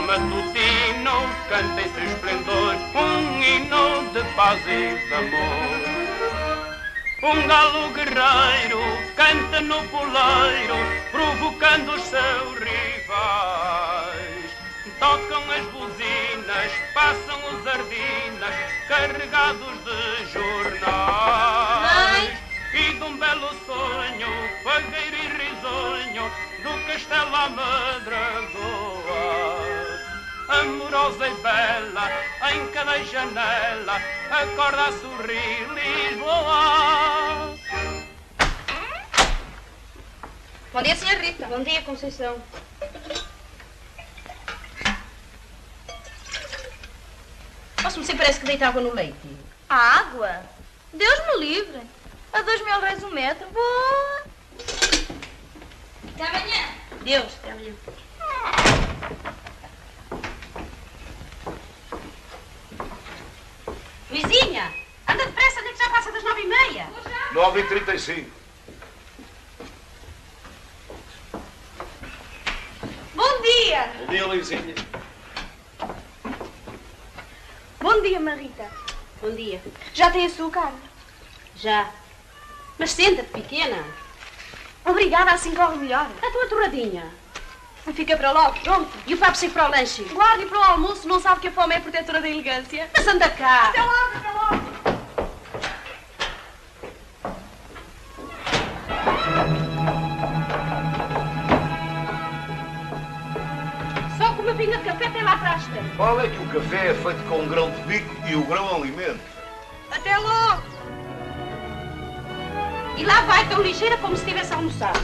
O sol em cada janela, acorda a sorrir Lisboa. Bom dia, Sra. Rita. Bom dia, Conceição. Posso-me ser parece que deita água no leite? A água? Deus me livre. A dois mil reais o metro. Boa. Até amanhã. Deus, até amanhã. Luizinha, anda depressa, que já passa das nove e meia. 9 e 35 Bom dia. Bom dia, Luizinha. Bom dia, Marita. Bom dia. Já tem açúcar? Já. Mas senta-te, pequena. Obrigada, assim corre melhor. A tua torradinha. Fica para logo, pronto. E o papo seco para o lanche. Guarde para o almoço, não sabe que a fome é protetora da elegância. Mas anda cá. Até logo, atrás. Olha que o café é feito com um grão de bico e o grão alimenta. Até logo. E lá vai tão ligeira como se tivesse almoçado.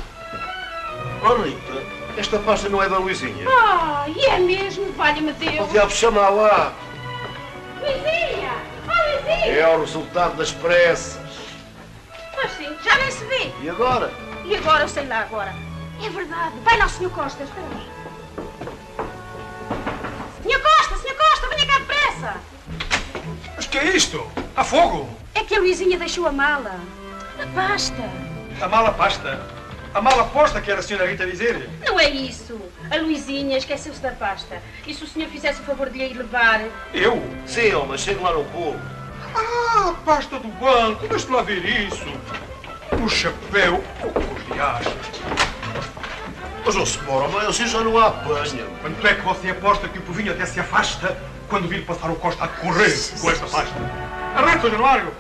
Oh, Rita, esta pasta não é da Luizinha. Ah, e é mesmo, valha-me O Deus. diabo chama lá. Luizinha! Oh, Luizinha! É o resultado das pressas. Mas sim, já nem se vê. E agora? E agora, eu sei lá agora. É verdade. Vai lá, o Sr. Costa, espera que é isto? Há fogo? É que a Luizinha deixou a mala. A pasta. A mala pasta. A mala posta que era a senhora Rita dizer. Não é isso. A Luizinha esqueceu-se da pasta. E se o senhor fizesse o favor de lhe ir levar... Eu? Sim, mas chego lá no pulo. Ah, a pasta do banco. Deixa-te lá ver isso. O chapéu. Oh, aliás. Mas não se mora, mas assim já não há apanha. Quanto é que você aposta que o povinho até se afasta quando vir passar o Costa a correr com esta pasta? Arrete. Januário.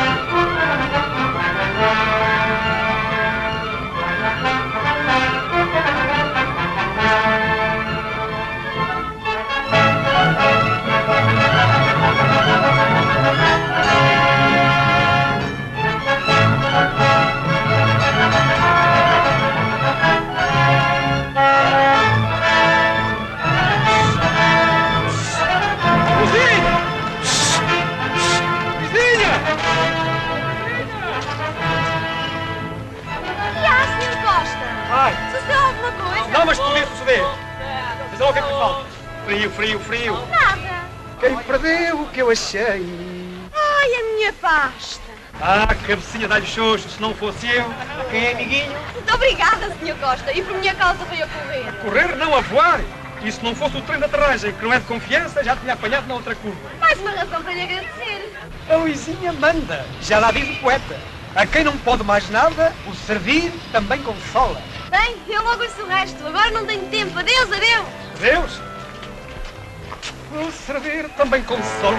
não, mas podia suceder. Mas olha o que é que me falta. Frio, frio, frio. Nada. Quem perdeu o que eu achei? Ai, a minha pasta. Ah, cabecinha dá-lhe xoxo, se não fosse eu. Quem é amiguinho? Muito obrigada, Sr. Costa. E por minha causa veio a correr. Correr não a voar. E se não fosse o trem de aterragem, que não é de confiança, já tinha apanhado na outra curva. Mais uma razão para lhe agradecer. A Luizinha manda. Já lá diz o poeta. A quem não pode mais nada, o servir também consola. Bem, eu logo ouço o resto. Agora não tenho tempo. Adeus, adeus. Deus! O servir também consola.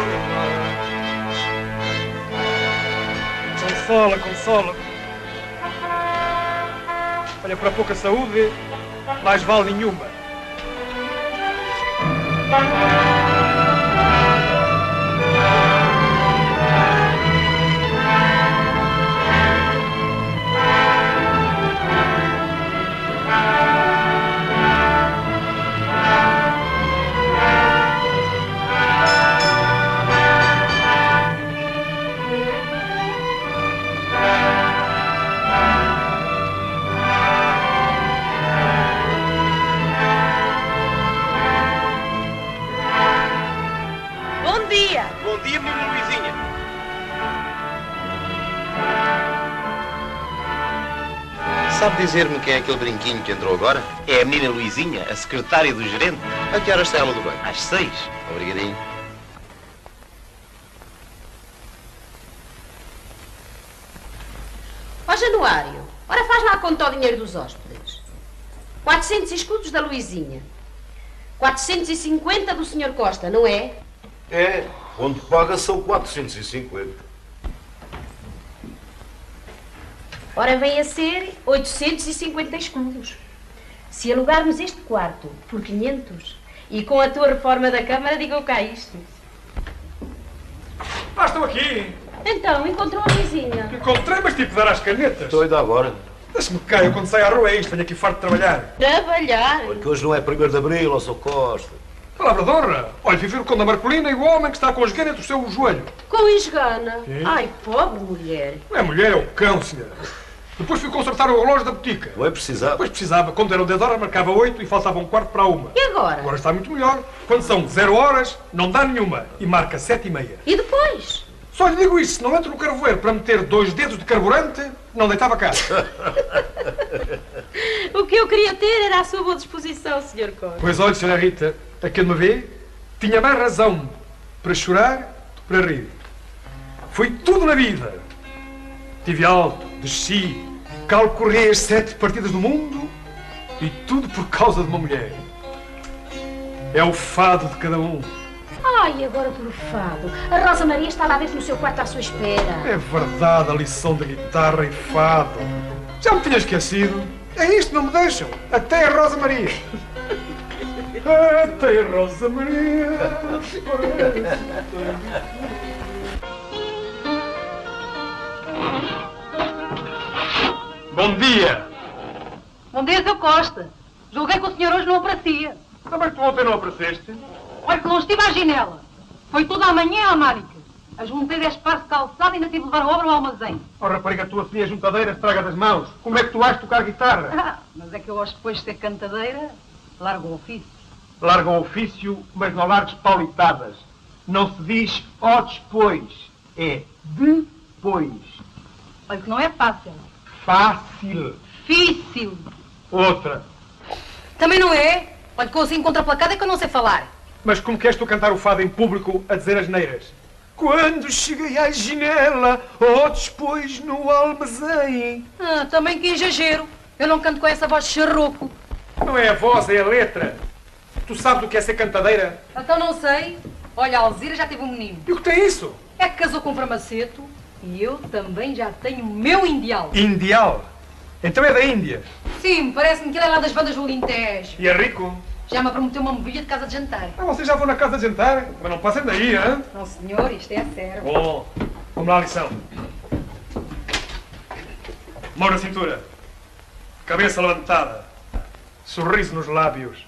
Consola, consola. Olha, para pouca saúde, mais vale nenhuma. Sabe dizer-me quem é aquele brinquinho que entrou agora? É a menina Luizinha, a secretária do gerente. A que horas está ela do banco? Às seis. Obrigadinho. Ó Januário, ora faz lá a conta ao dinheiro dos hóspedes. 400 escudos da Luizinha. 450 do Sr. Costa, não é? É, onde paga são 450. Ora vem a ser 850 escudos. Se alugarmos este quarto por 500 e com a tua reforma da Câmara, digam cá isto. Ah, estou aqui. Então, encontrou a Luizinha. Encontrei, mas tive de dar as canetas. Estou ainda agora. Deixa-me que caia quando saio à rua é isto. Venho aqui farto de trabalhar. Trabalhar. Olha que hoje não é 1 de Abril, ó Sr. Costa. Palavra de honra. Olha, viver o Conde da Marcolina e o homem que está com as ganas do seu joelho. Com esgana. Ai, pobre mulher. Não é mulher, é o cão, senhora. Depois fui consertar o relógio da botica. Não é precisar. Depois precisava, quando eram 10 horas, marcava 8 e faltava um quarto para uma. E agora? Agora está muito melhor. Quando são 0 horas, não dá nenhuma e marca 7 e meia. E depois? Só lhe digo isso, se não entro no carvoeiro para meter dois dedos de carburante, não deitava cá. O que eu queria ter era a sua boa disposição, Sr. Costa. Pois olha, senhora Rita, aquele me vê, tinha mais razão para chorar do que para rir. Foi tudo na vida. Tive alto, desci, calculei as sete partidas do mundo e tudo por causa de uma mulher. É o fado de cada um. Ai, agora por fado. A Rosa Maria está lá dentro no seu quarto à sua espera. É verdade a lição de guitarra e fado. Já me tinha esquecido. É isto, não me deixam. Até a Rosa Maria. Até a Rosa Maria. Bom dia. Bom dia, Sr. Costa. Julguei que o senhor hoje não aparecia. Também tu ontem não apareceste? Olha que não estive à janela. Foi toda a manhã à Márica. Ajuntei 10 pares de calçado e ainda tive de levar a obra ao armazém. Oh, rapariga, tu assim a juntadeira estraga das mãos. Como é que tu vais tocar guitarra? Ah, mas é que eu hoje, depois de ser cantadeira, largo o ofício. Larga o ofício, mas não largues paulitadas. Não se diz ó depois, é depois. Olha que não é fácil. Fácil. Difícil. Outra. Também não é? Olha eu assim contraplacada é que eu não sei falar. Mas como queres tu cantar o fado em público a dizer as neiras? Quando cheguei à janela, ó depois no almazém. Ah, também que exagero. Eu não canto com essa voz de charroco. Não é a voz, é a letra. Tu sabes o que é ser cantadeira? Então não sei. Olha, a Alzira já teve um menino. E o que tem isso? É que casou com um farmaceto e eu também já tenho o meu indial. Indial. Então é da Índia. Sim, parece-me que ele é lá das bandas do Alentejo. E é rico. Já me prometeu uma mobília de casa de jantar. Ah, vocês já vão na casa de jantar? Mas não passem daí, hã? Não, senhor, isto é sério. Bom, vamos lá à lição. Mão na cintura. Cabeça levantada. Sorriso nos lábios.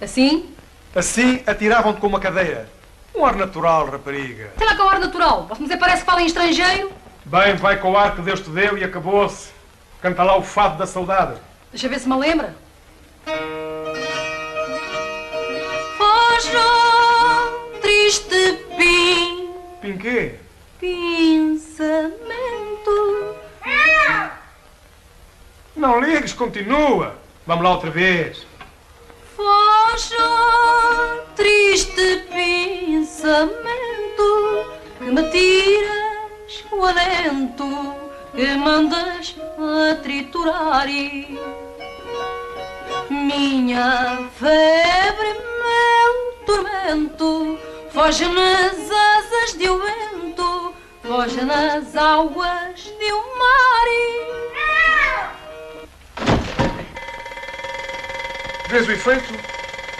Assim? Assim atiravam-te com uma cadeira. Um ar natural, rapariga. Sei lá com o ar natural. Posso dizer, parece que fala em estrangeiro? Bem, vai com o ar que Deus te deu e acabou-se. Canta lá o fado da saudade. Deixa ver se me lembra. Foge, triste pin, Pinquê? pensamento. Não ligues, continua. Vamos lá outra vez. Foge, mandas a triturar. Minha febre, meu tormento, foge nas asas de um vento, foge nas águas de um mar. Vês o efeito?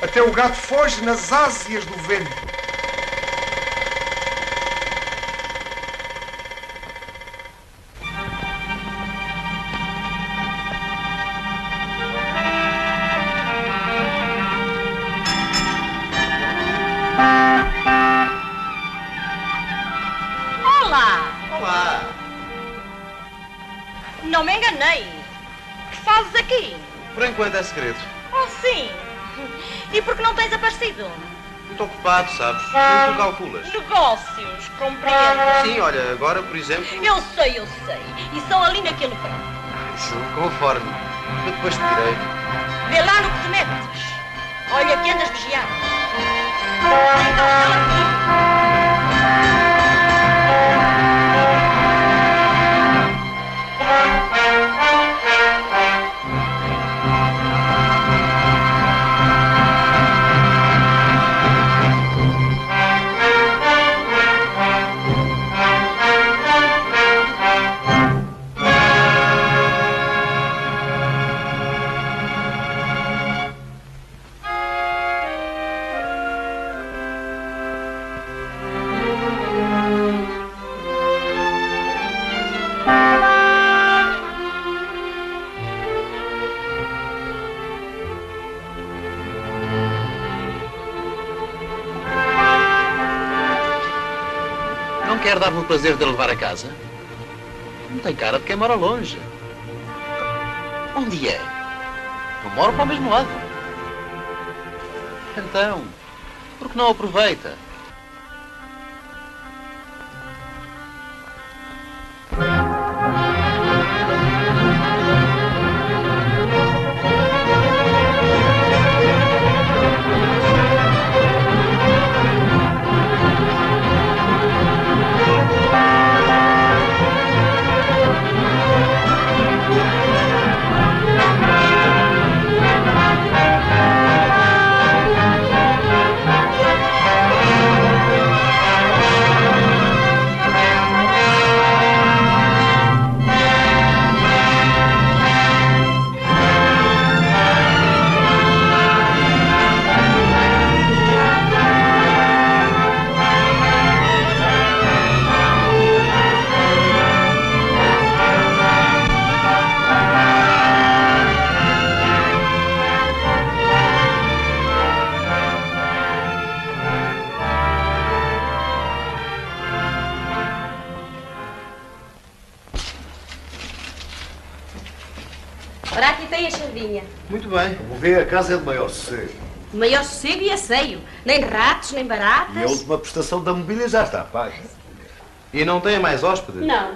Até o gato foge nas ásias do vento. Segredo. Oh, sim. E por que não tens aparecido? Muito ocupado, sabes? Como tu calculas? Negócios, compreendo. Sim, olha, agora, por exemplo... Eu sei, eu sei. E são ali naquele prato. Isso, conforme. Eu depois te direi. Vê lá no que te metes. Olha que andas vigiado. Quer dar-me o prazer de levar a casa? Não tem cara de quem mora longe. Onde é? Eu moro para o mesmo lado. Então, por que não aproveita? Casa é de maior sossego. Maior sossego e asseio. Nem ratos, nem baratas. E a última prestação da mobília já está paga. E não tem mais hóspedes? Não.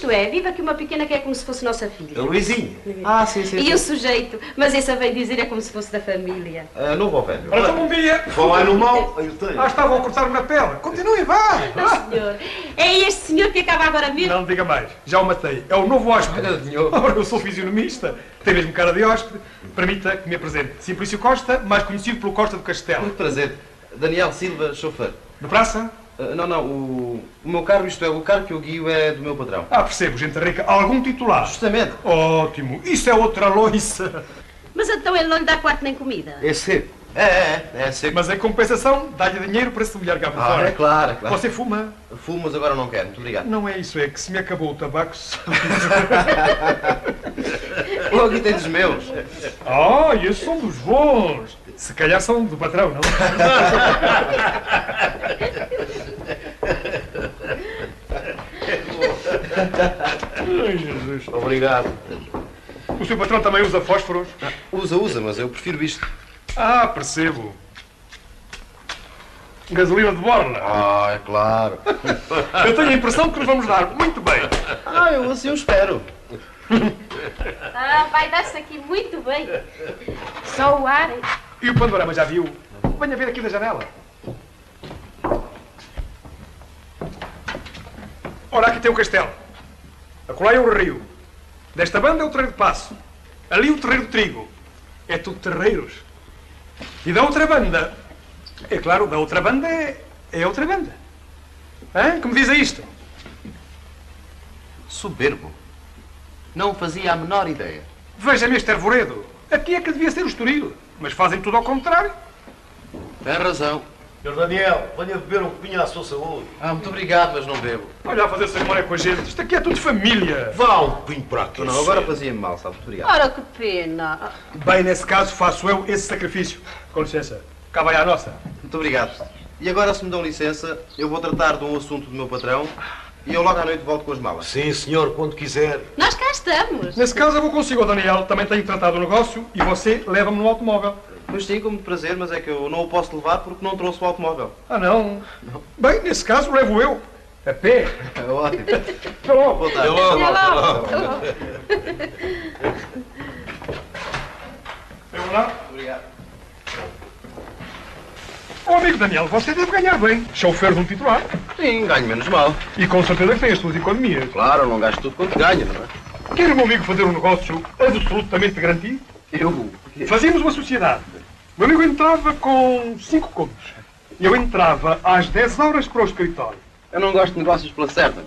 Isto é, viva que uma pequena que é como se fosse nossa filha. A Luizinha. Ah, sim, sim. E sim. o sujeito, mas esse a veio dizer é como se fosse da família. Ah, novo ou velho? Ora, então, bom dia. Falar no mal, eu tenho. Ah, estavam a cortar-me na pele. Continuem, vá. Não, senhor. É este senhor que acaba agora mesmo. Não diga mais. Já o matei. É o novo hóspede. Ora, eu sou fisionomista. Tem mesmo cara de hóspede. Permita que me apresente. Simplício Costa, mais conhecido pelo Costa do Castelo. Muito prazer. Daniel Silva, chofer. De praça? Ah, não, não, o, o meu carro, isto é, o carro que eu guio é do meu patrão. Ah, percebo, gente rica. Algum titular? Justamente. Ótimo. Isso é outra loiça. Mas então ele não lhe dá quarto nem comida. É seco. É, é, é, seco. Mas em compensação, dá-lhe dinheiro para se molhar cá por Ah, fora. é claro, é claro. Você fuma? Fumo, mas agora não quero. Muito obrigado. Não é isso, é que se me acabou o tabaco. Oh, aqui tem dos meus. Ah, e esses são dos bons. Se calhar são do patrão, não? Ai, Jesus. Obrigado. O seu patrão também usa fósforos? Usa, usa, mas eu prefiro isto. Ah, percebo. Gasolina de borla. Ah, é claro. Eu tenho a impressão que nos vamos dar muito bem. Ah, eu assim eu espero. Ah, vai dar-se aqui muito bem. Só o ar. E o panorama já viu? Venha ver aqui da janela. Ora, aqui tem o castelo. Acolá é o rio. Desta banda é o terreiro de passo. Ali o terreiro de trigo. É tudo terreiros. E da outra banda, é claro, da outra banda é, é outra banda. Hã? Como diz a isto? Soberbo. Não fazia a menor ideia. Veja-me este arvoredo. Aqui é que devia ser o Estoril. Mas fazem tudo ao contrário. Tem razão. Senhor Daniel, venha beber um copinho à sua saúde. Ah, muito obrigado, mas não bebo. Olha a fazer cerimónia com a gente. Isto aqui é tudo família. Vá um copinho para aqui. Não, agora fazia-me mal, sabe? Muito obrigado. Ora, que pena. Bem, nesse caso, faço eu esse sacrifício. Com licença. Cá vai a nossa. Muito obrigado. E agora, se me dão licença, eu vou tratar de um assunto do meu patrão e eu logo à noite volto com as malas. Sim, senhor, quando quiser. Nós cá estamos. Nesse caso, eu vou consigo, Daniel. Também tenho tratado o negócio e você leva-me no automóvel. Mas sim, com muito prazer, mas é que eu não o posso levar porque não trouxe o automóvel. Ah, não? Bem, nesse caso, levo eu. A pé. É ótimo. Até logo. Boa tarde. Vamos lá. Obrigado. Oh, amigo Daniel, você deve ganhar bem. Chofer de um titular. Sim, ganho menos mal. E com certeza que tem as suas economias. Claro, não gasto tudo quanto ganho, não é? Quer o meu amigo fazer um negócio absolutamente garantido? Eu? Fazíamos uma sociedade. Meu amigo entrava com cinco contos. E eu entrava às 10 horas para o escritório. Eu não gosto de negócios pela certa.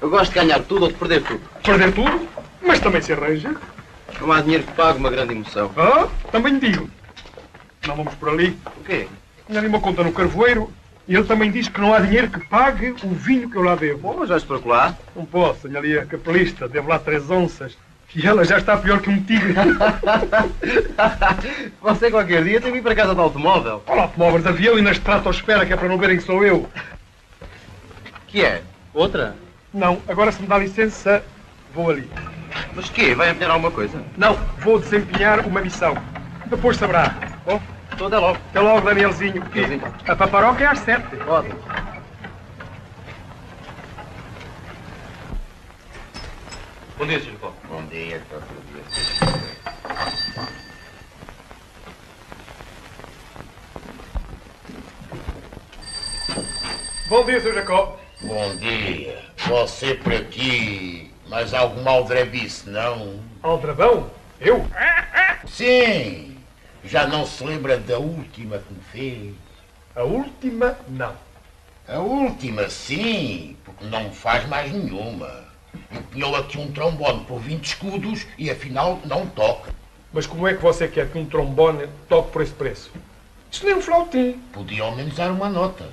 Eu gosto de ganhar tudo ou de perder tudo. Perder tudo, mas também se arranja. Não há dinheiro que pague uma grande emoção. Ah, também digo. Não vamos por ali. O quê? Tinha ali uma conta no carvoeiro e ele também diz que não há dinheiro que pague o vinho que eu lá devo. Bom, mas vais lá. Não posso, tenho ali a capelista, devo lá três onças. E ela já está pior que um tigre. Você qualquer dia tem que ir para casa do automóvel. Olha, automóveis de avião e na estratosfera, que é para não verem que sou eu. Que é? Outra? Não, agora se me dá licença, vou ali. Mas quê? Vai empenhar alguma coisa? Não, vou desempenhar uma missão. Depois saberá. Bom, Então até logo. até logo, Danielzinho. E Danielzinho. a paparoca é às sete. Ótimo. Bom dia, Sr. Paulo. Bom dia, todo dia. Bom dia, Sr. Jacó. Bom dia. Você por aqui, mas alguma aldrabice, não? Aldrabão? Eu? Sim. Já não se lembra da última que me fez? A última, não. A última, sim, porque não me faz mais nenhuma. Empenhou aqui um trombone por 20 escudos e afinal não toca. Mas como é que você quer que um trombone toque por esse preço? Isto nem um flautim. Podia ao menos dar uma nota.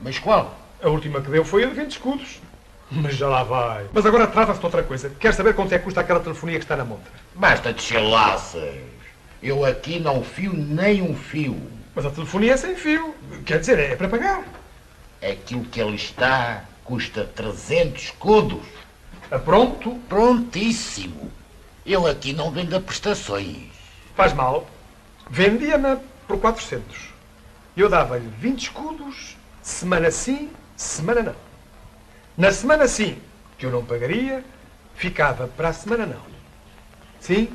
Mas qual? A última que deu foi a de 20 escudos. Mas já lá vai. Mas agora trata-se de outra coisa. Quer saber quanto é que custa aquela telefonia que está na montra? Basta descer laças. Eu aqui não fio nem um fio. Mas a telefonia é sem fio. Quer dizer, é para pagar. Aquilo que ali está custa 300 escudos. A pronto, Prontíssimo. Eu aqui não vendo a prestações. faz mal. Vendia-na por 400. Eu dava-lhe 20 escudos, semana sim, semana não. Na semana sim, que eu não pagaria, ficava para a semana não. Sim?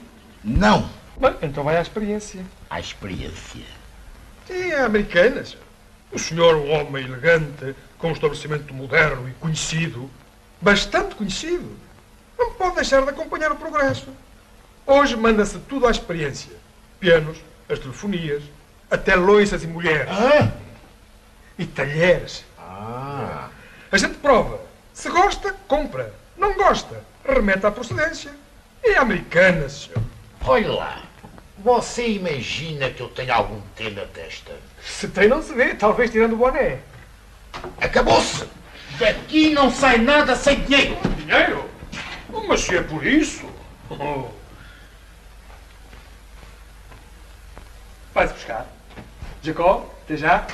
Não. Bem, então vai à experiência. A experiência. Sim, é americanas. O senhor, um homem elegante, com um estabelecimento moderno e conhecido, bastante conhecido, não pode deixar de acompanhar o progresso. Hoje manda-se tudo à experiência. Pianos, as telefonias, até loiças e mulheres. Ah? E talheres. Ah. A gente prova. Se gosta, compra. Não gosta, remete à procedência. É americana, senhor. Olha lá. Você imagina que eu tenho algum T na testa? Se tem, não se vê, talvez tirando o boné. Acabou-se. Daqui não sai nada sem dinheiro. Dinheiro? Mas se é por isso. Oh. Vai-se buscar. Jacó, até já.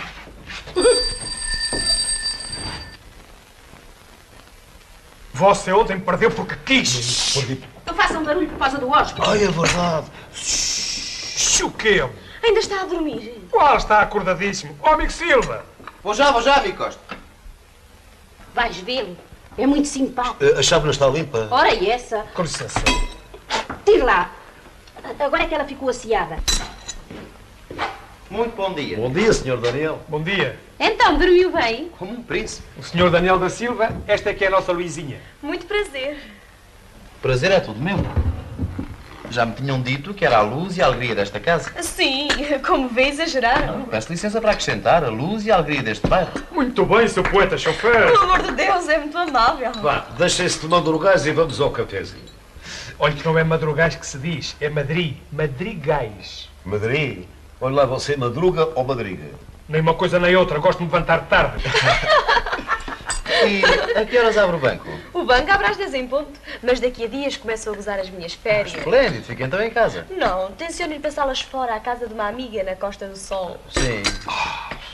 Você ontem perdeu porque quis. Não façam barulho por causa do hóspede. Ai, é verdade. Shhh, O quê? Ainda está a dormir. Qual está acordadíssimo? Ó, amigo Silva. Vou já, vou já, amigo Costa. Vais vê-lo. É muito simpático. Eh, A chávena está limpa? Ora, e essa? Com licença. Tire lá. Agora é que ela ficou asseada. Muito bom dia. Bom dia, senhor Daniel. Bom dia. Então, dormiu bem? Como um príncipe. O senhor Daniel da Silva, esta é que é a nossa Luizinha. Muito prazer. prazer é tudo meu. Já me tinham dito que era a luz e a alegria desta casa. Sim, como vê, exageraram. Peço licença para acrescentar a luz e a alegria deste bairro. Muito bem, seu poeta chofer. Pelo amor de Deus, é muito amável. Vá, deixem-se de madrugais e vamos ao cafezinho. Olha que não é madrugais que se diz, é Madrid. Madrigais. Madrid? Olha lá, você madruga ou madriga? Nem uma coisa nem outra, gosto de me levantar tarde. E a que horas abre o banco? O banco abre às 10 em ponto, mas daqui a dias começo a gozar as minhas férias. Esplêndido, fica então em casa. Não, tenciono ir passá-las fora à casa de uma amiga na Costa do Sol. Sim.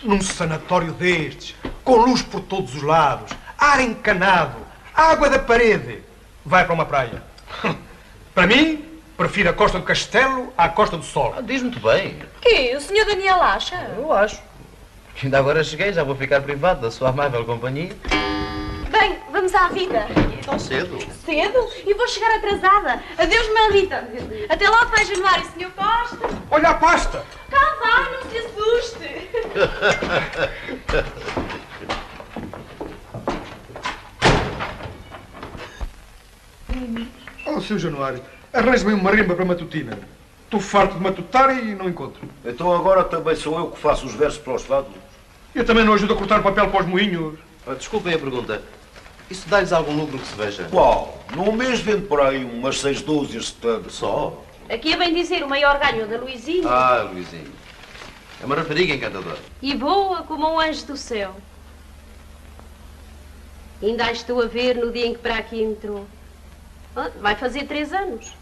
Num sanatório destes, com luz por todos os lados, ar encanado, água da parede, vai para uma praia. Para mim, prefiro a Costa do Castelo à Costa do Sol. Ah, Diz muito bem. Que? O senhor Daniel acha? Eu acho. Ainda agora cheguei, já vou ficar privado da sua amável companhia. Bem, vamos à vida. Tão cedo. Cedo? E vou chegar atrasada. Adeus, Melita. Até logo, Pai Januário, senhor Costa. Olha a pasta! Cá vai, não se assuste. Oh, seu Januário, arranje-me uma rimba para matutina. Estou farto de matutar e não encontro. Então agora também sou eu que faço os versos para os fados. Eu também não ajudo a cortar papel para os moinhos. Ah, Desculpem a pergunta. Isso dá-lhes algum lucro que se veja? Qual? Num mês vende por aí umas seis dúzias de tanto. Só? Aqui é bem dizer o maior ganho da Luizinha. Ah, Luizinho. É uma rapariga encantadora. E voa como um anjo do céu. Ainda a estou a ver no dia em que para aqui entrou. Ah, Vai fazer três anos.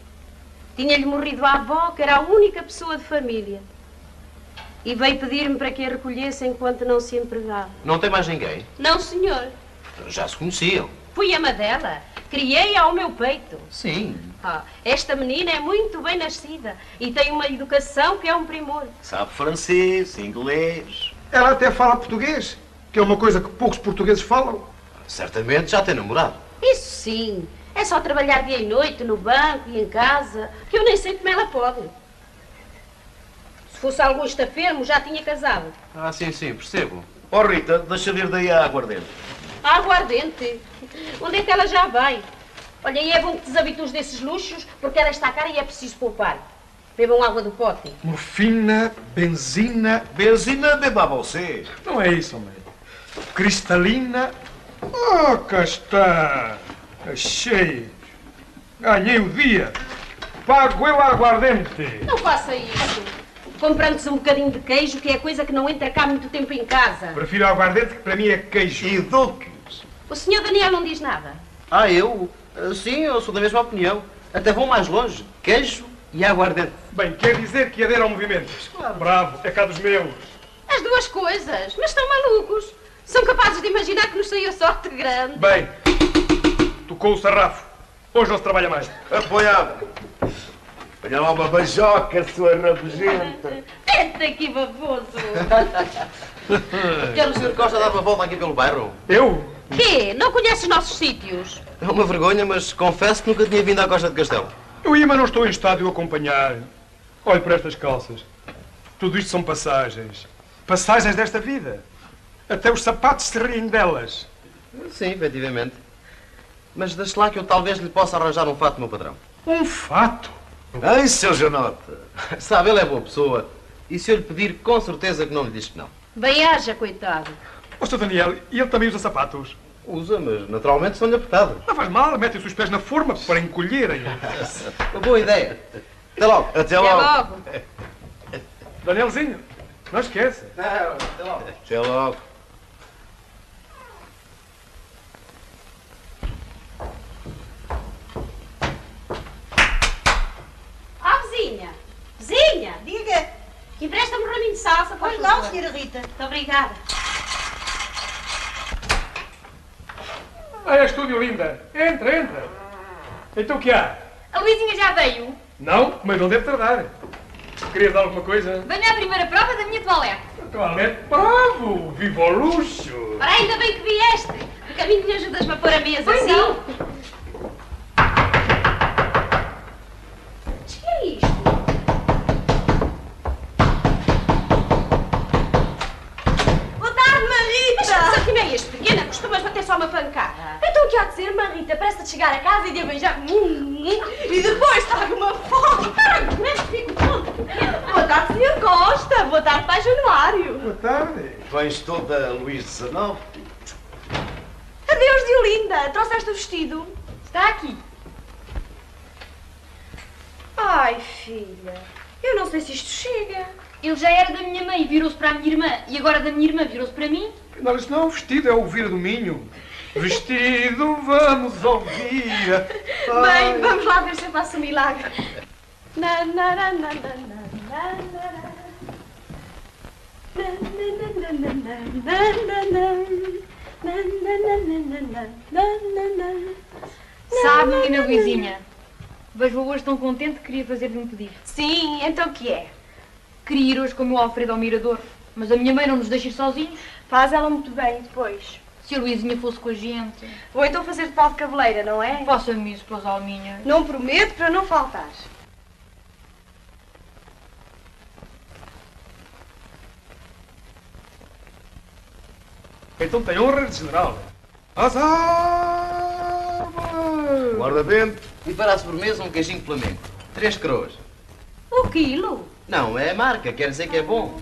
Tinha-lhe morrido a avó, que era a única pessoa de família. E veio pedir-me para que a recolhesse enquanto não se empregava. Não tem mais ninguém? Não, senhor. Já se conheciam. Fui ama dela. Criei-a ao meu peito. Sim. Ah, esta menina é muito bem nascida e tem uma educação que é um primor. Sabe francês, inglês. Ela até fala português, que é uma coisa que poucos portugueses falam. Certamente já tem namorado. Isso sim. É só trabalhar dia e noite no banco e em casa, que eu nem sei como ela pode. Se fosse algum estafermo, já tinha casado. Ah, sim, sim, percebo. Oh Rita, deixa vir daí a aguardente. Aguardente. Onde é que ela já vai? Olha, e é bom que te desabitues desses luxos, porque ela está cara e é preciso poupar. Bebam água do pote. Morfina, benzina. Benzina beba você. Não é isso, homem. Cristalina. Oh, cá está. Achei. Ganhei o dia. Pago eu a aguardente. Não faça isso. Comprando-se um bocadinho de queijo, que é coisa que não entra cá muito tempo em casa. Prefiro aguardente, que para mim é queijo. E duques. O senhor Daniel não diz nada. Ah, eu? Ah, Sim, eu sou da mesma opinião. Até vou mais longe. Queijo e aguardente. Bem, quer dizer que adere ao movimento. Bravo, é cá dos meus. As duas coisas. Mas estão malucos. São capazes de imaginar que nos saiu sorte grande. Bem, tocou o sarrafo. Hoje não se trabalha mais. Apoiado. Olha lá uma beijoca, sua rabugenta. Tenta aqui, baboso. Quer o Sr. Costa dar uma volta aqui pelo bairro? Eu? Quê? Não conheces os nossos sítios? É uma vergonha, mas confesso que nunca tinha vindo à Costa de Castelo. Eu ia, mas não estou em estado de o acompanhar. Olhe para estas calças. Tudo isto são passagens. Passagens desta vida. Até os sapatos se riem delas. Sim, efetivamente. Mas deixe lá que eu talvez lhe possa arranjar um fato, meu patrão. Um fato? Ai, seu Janota. Sabe, ele é boa pessoa. E se eu lhe pedir, com certeza que não lhe diz que não. Bem haja, coitado. Ó, Sr. Daniel, e ele também usa sapatos? Usa, mas naturalmente são-lhe apertados. Não faz mal, metem os pés na forma para encolherem. Uma boa ideia. Até logo. Até Até logo. logo. Danielzinho, não esquece. Até logo. Ó, vizinha. Vizinha. Diga. Que empresta-me um raminho de salsa. por Pois não, favor. senhora Rita. Muito obrigada. Ah, é estúdio linda. Entra, entra. Então o que há? A Luizinha já veio. Não, mas não deve tardar. Querias dar alguma coisa? Venha à primeira prova da minha toalete. Toalete, bravo! Viva o luxo! Ora, ainda bem que vieste. De caminho me ajudas-me a pôr a mesa, Pois sim? não. Mas que é isto? Boa tarde, Mas Marita. que saquinha é este, pequena? Costumas bater só uma pancada. Então o que há de ser, Marita? Presta de chegar a casa e de a beijar. Hum, E depois traga uma foto. Boa tarde, Sr. Costa. Boa tarde, Pai Januário. Boa tarde. Vens toda Luís XIX. Adeus, Diolinda. Trouxeste o vestido? Está aqui. Ai, filha. Eu não sei se isto chega. Ele já era da minha mãe e virou-se para a minha irmã. E agora da minha irmã virou-se para mim. Não, isso não é um vestido, é o vira do Minho. Vestido, vamos ouvir. Bem, vamos lá ver se eu faço um milagre. Na, na, na, na, na, na, na. Sabe, menina Luizinha? Vejo-a hoje tão contente que queria fazer-lhe um pedido. Sim, então o que é? Queria ir hoje com o meu Alfredo ao Mirador. Mas a minha mãe não nos deixa ir sozinhos. Faz ela muito bem depois. Se a Luizinha fosse com a gente. Vou então fazer de pau de cabeleira, não é? Faça-me isso pelas alminhas. Não prometo para não faltar. Então tem honra de general. Armas! Guarda-vento. E para a sobremesa um queijinho flamengo. Três coroas. O quilo? Não, é a marca, quer dizer que é bom.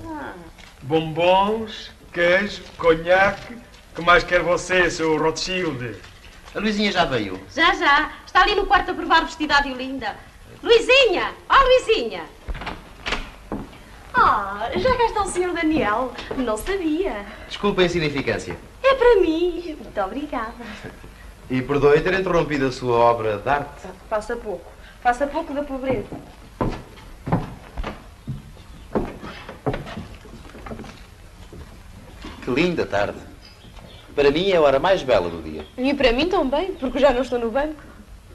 Bombons, queijo, conhaque. que mais quer você, seu Rothschild? A Luizinha já veio. Já, já. Está ali no quarto a provar o vestido à Diolinda. Luizinha! Ó, Luizinha! Ah, já cá está o Sr. Daniel. Não sabia. Desculpa a insignificância. É para mim. Muito obrigada. E perdoe ter interrompido a sua obra de arte. Faça pouco. Faça pouco da pobreza. Que linda tarde. Para mim é a hora mais bela do dia. E para mim também, porque já não estou no banco.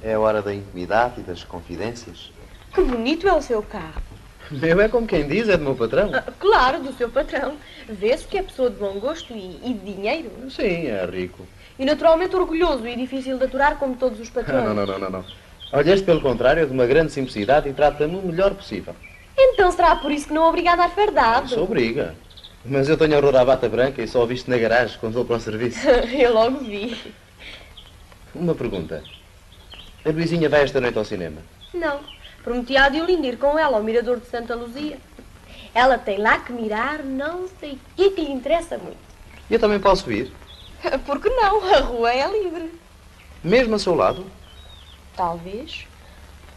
É a hora da intimidade e das confidências. Que bonito é o seu carro. Meu é como quem diz, é do meu patrão. Ah, claro, do seu patrão. Vê-se que é pessoa de bom gosto e, e de dinheiro. Sim, é rico. E naturalmente orgulhoso e difícil de aturar como todos os patrões. Não, não, não, não, não. Olha, este pelo contrário é de uma grande simplicidade e trata-me o melhor possível. Então será por isso que não obriga a dar fardado. Sou briga. Mas eu tenho a aurora à bata branca e só a visto na garagem quando vou para o serviço. Eu logo vi. Uma pergunta. A Luizinha vai esta noite ao cinema? Não. Prometi à Diolinda ir com ela ao Mirador de Santa Luzia. Ela tem lá que mirar não sei o que que lhe interessa muito. Eu também posso ir? Por que não? A rua é livre. Mesmo a seu lado? Talvez.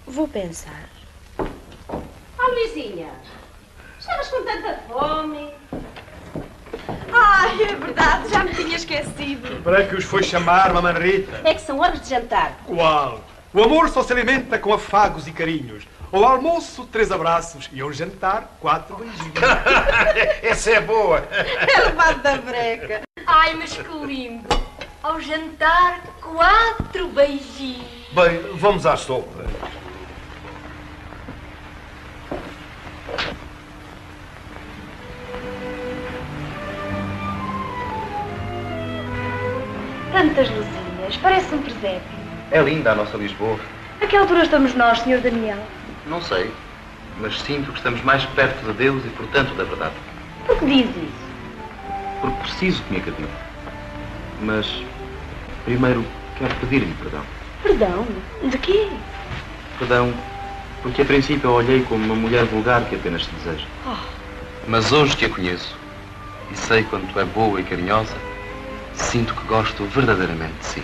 Vou pensar. Ó, Luizinha! Estavas com tanta fome. Ai, é verdade, já me tinha esquecido. Para que os foi chamar, mamãe Rita? É que são horas de jantar. Qual? O amor só se alimenta com afagos e carinhos. Ao almoço, três abraços. E ao jantar, quatro beijinhos. Essa é boa. É levado da breca. Ai, mas que lindo. Ao jantar, quatro beijinhos. Bem, vamos à sopa. Tantas luzinhas, parece um presépio. É linda a nossa Lisboa. A que altura estamos nós, Sr. Daniel? Não sei, mas sinto que estamos mais perto de Deus e, portanto, da verdade. Por que diz isso? Porque preciso que me acredite. Mas, primeiro, quero pedir-lhe perdão. Perdão? De quê? Perdão, porque a princípio a olhei como uma mulher vulgar que apenas te deseja. Mas hoje que a conheço e sei quanto é boa e carinhosa, sinto que gosto verdadeiramente de si.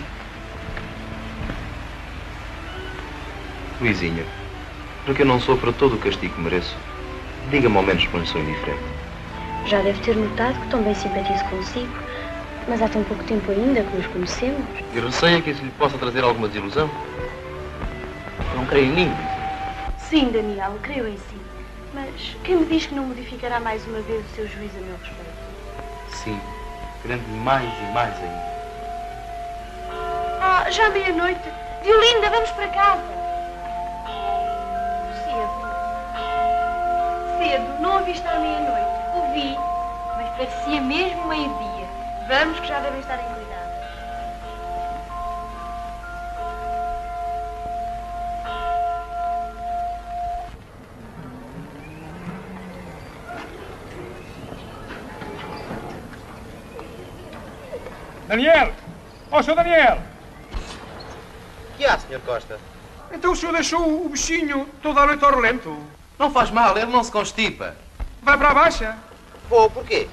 Luizinha, para que eu não sofra todo o castigo que mereço, diga-me ao menos que não lhe sou indiferente. Já deve ter notado que também simpatizo consigo. Mas há tão pouco tempo ainda que nos conhecemos. E receia que isso lhe possa trazer alguma desilusão. Não creio em mim. Sim, Daniel, creio em si. Mas quem me diz que não modificará mais uma vez o seu juízo a meu respeito? Sim, querendo mais e mais ainda. Ah, já meia-noite. Violinda, vamos para casa. Cedo, não ouvi estar meia-noite. Ouvi, mas parecia mesmo meio-dia. Vamos que já devem estar em cuidado. Daniel! Ó, seu Daniel! que há, Sr. Costa? Então o senhor deixou o bichinho toda a noite ao relento? Não faz mal, ele não se constipa. Vai para a baixa? Vou, porquê?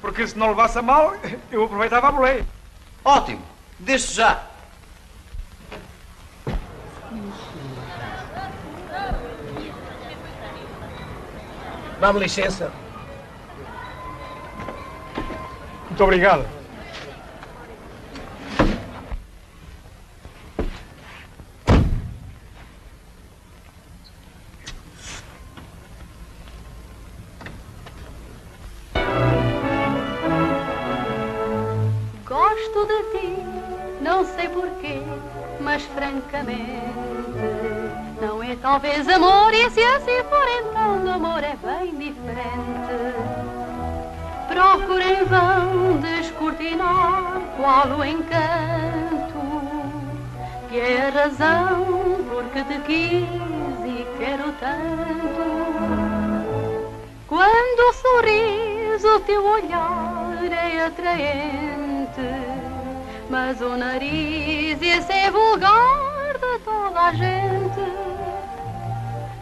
Porque se não levasse a mal, eu aproveitava a boleia. Ótimo, desde já. Dá-me licença. Muito obrigado. Talvez amor e se assim for então o amor é bem diferente. Procuro em vão descortinar qual o encanto que é a razão porque te quis e quero tanto. Quando sorris o teu olhar é atraente, mas o nariz esse é vulgar de toda a gente.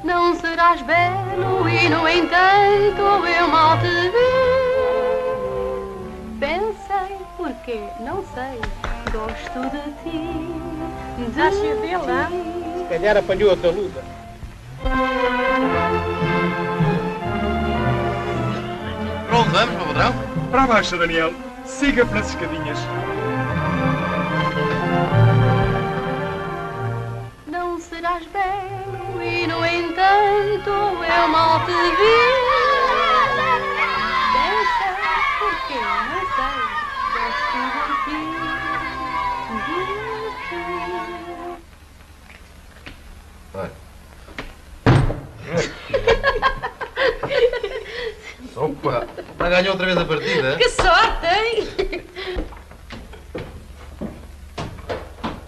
Não serás belo e no entanto eu mal te vi. Pensei porque não sei, gosto de ti. De Acha dela? Se calhar apanhou a taluda. Para onde vamos, meu padrão? Para a baixa, Daniel. Siga pelas escadinhas. Não serás belo e no entanto eu mal te vi. Pensei porque não sei, gosto de ti. Opa, já ganhou outra vez a partida? Que sorte, hein?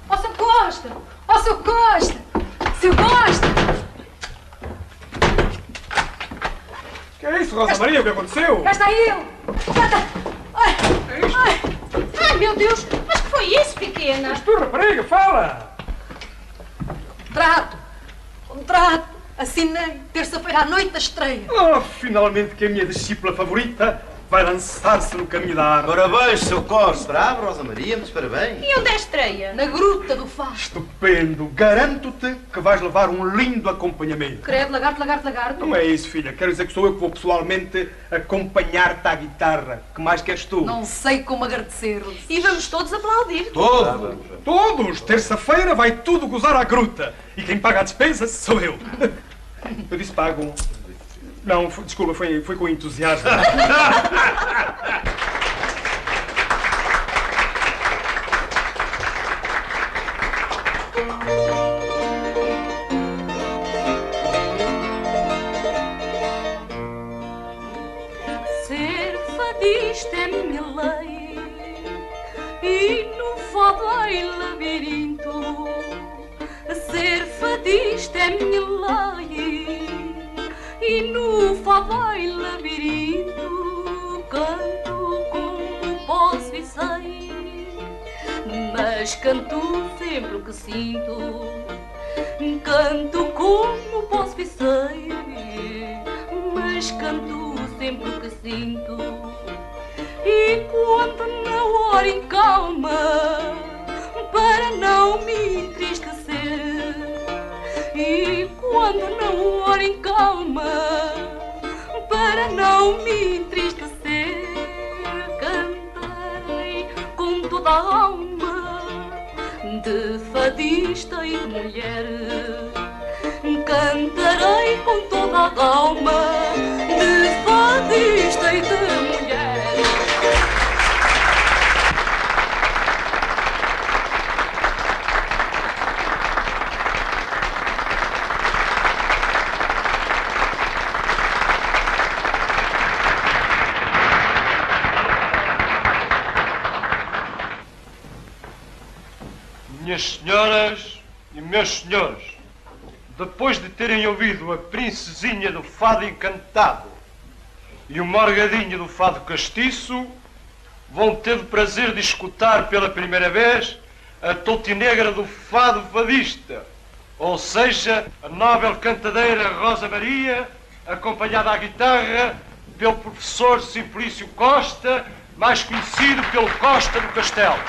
Ó, seu Costa! Ó, seu Costa! Seu Costa! Que é isso, Rosa Maria? O que aconteceu? Cá está! Cá está! Ai! Ai! Ai, meu Deus, mas que foi isso, pequena? Mas tu, rapariga, fala! Contrato! Contrato! Assinei terça-feira à noite da estreia. Oh, finalmente que a minha discípula favorita vai lançar-se no caminho da arte. Parabéns, seu Costa. Bravo, Rosa Maria, muitos parabéns. E onde é a estreia? Na gruta do Faz. Estupendo. Garanto-te que vais levar um lindo acompanhamento. Credo, lagarto, lagarto, lagarto. Não é isso, filha. Quero dizer que sou eu que vou pessoalmente acompanhar-te à guitarra. Que mais queres tu? Não sei como agradecer-lhes. E vamos todos aplaudir. Todos! Todos! Terça-feira vai tudo gozar à gruta. E quem paga a despesa sou eu. Eu disse pago. Não, foi- desculpa, foi, foi com entusiasmo. Ser fadista é minha lei e no fadei labirinto. Ser fadista é minha lei e no fadei labirinto canto como posso e sei, mas canto sempre o que sinto. Canto como posso e sei, mas canto sempre o que sinto. E quando na hora em calma, para não me entristecer. E quando hora em calma, para não me entristecer, cantei com toda a alma de fadista e de mulher. Cantarei com toda a alma Minhas senhoras e meus senhores, depois de terem ouvido a princesinha do fado encantado e o morgadinho do fado castiço, vão ter o prazer de escutar pela primeira vez a totinegra do fado fadista, ou seja, a nobre cantadeira Rosa Maria, acompanhada à guitarra pelo professor Simplício Costa, mais conhecido pelo Costa do Castelo.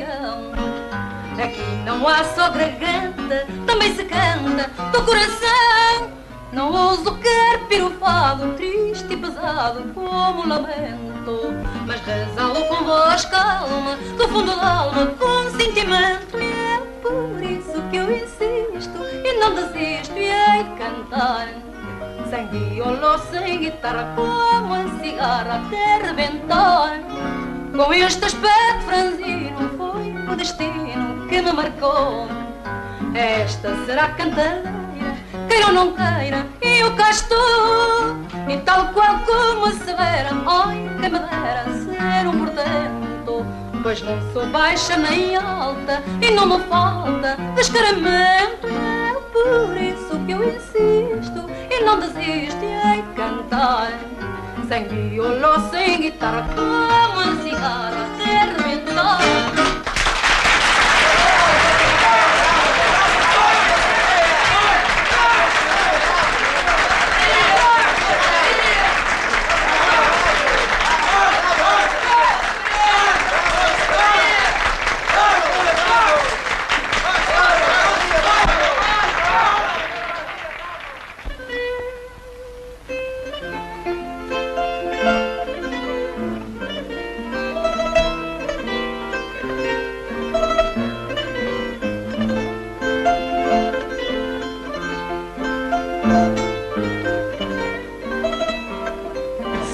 Aqui não há só garganta, também se canta do coração. Não ouso carpir o fado, triste e pesado como lamento. Mas rezá-lo com voz calma, do fundo da alma, com sentimento. E é por isso que eu insisto e não desisto e hei de cantar. Sem violão, sem guitarra, como a cigarra até rebentar. Com este aspecto franzino o destino que me marcou. Esta será a cantadeira, queira ou não queira, e eu cá estou. E tal qual como a severa, ai, que me dera ser um portento. Pois não sou baixa nem alta, e não me falta descaramento. É por isso que eu insisto e não desisto em cantar. Sem violão, sem guitarra, como a cigarra até.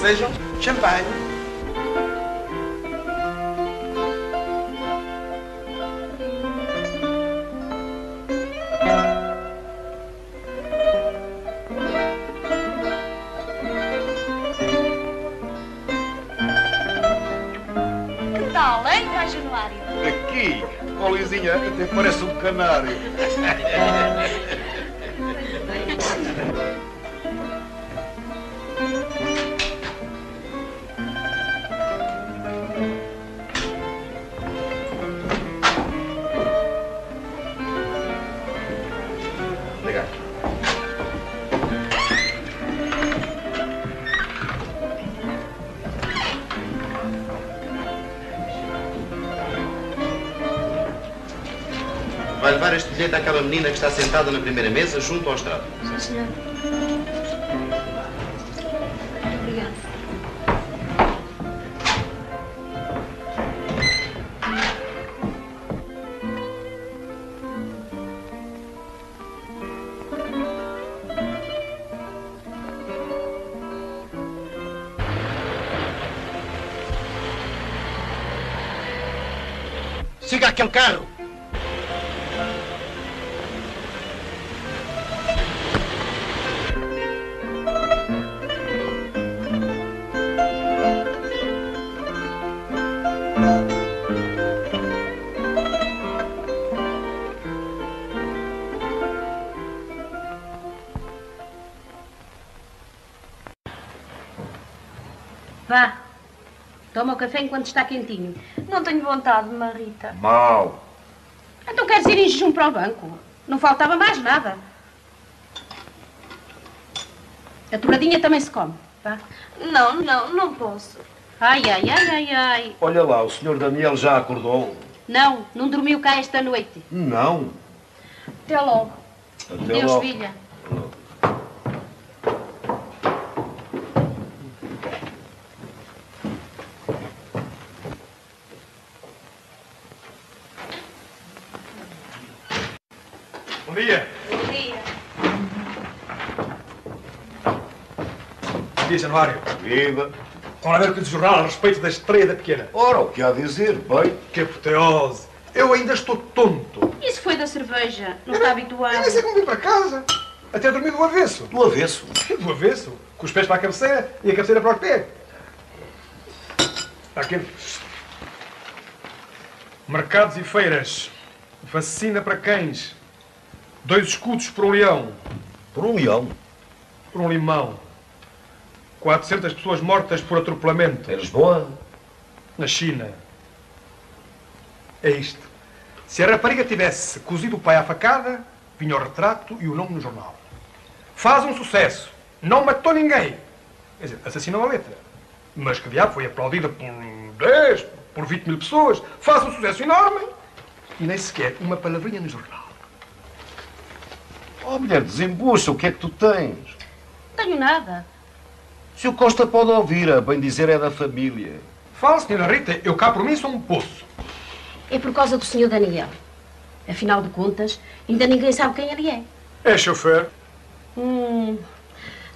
Sejam champanhe. Que tal, hein, Pai Januário? Aqui, ó Lizinha, até parece um canário. Vai levar este bilhete àquela menina que está sentada na primeira mesa, junto ao estrado. Sim, senhor. Obrigada. Siga aquele carro. Café enquanto está quentinho. Não tenho vontade, Marita. Mal. Então queres ir em jejum para o banco? Não faltava mais nada. A torradinha também se come. Vá. Não, não, não posso. Ai, ai, ai, ai, ai. Olha lá, o senhor Daniel já acordou? Não, não dormiu cá esta noite. Não. Até logo. Até Deus, logo. filha. Dia, Januário. Viva. Vamos lá ver o que diz o jornal a respeito da estreia da pequena. Ora, o que há a dizer? Bem, Que apoteose. Eu ainda estou tonto. Isso foi da cerveja. Não está habituado. Eu nem sei como vim para casa. Até dormi do avesso. do avesso. Do avesso. Com os pés para a cabeceira e a cabeceira para os pés. Está aqui. Mercados e feiras. Vacina para cães. Dois escudos por um leão. Por um leão. Por um limão. 400 pessoas mortas por atropelamento. Em Lisboa? Na China. É isto. Se a rapariga tivesse cozido o pai à facada, vinha o retrato e o nome no jornal. Faz um sucesso. Não matou ninguém. Quer dizer, assassinou a letra. Mas que diabo foi aplaudida por 10, por 20 mil pessoas. Faz um sucesso enorme. E nem sequer uma palavrinha no jornal. Oh, mulher, desembucha, o que é que tu tens? Não tenho nada. Se o Costa pode ouvir, a bem dizer é da família. Fala, senhora Rita, eu cá por mim sou um poço. É por causa do senhor Daniel. Afinal de contas, ainda ninguém sabe quem ele é. É chofer. Hum,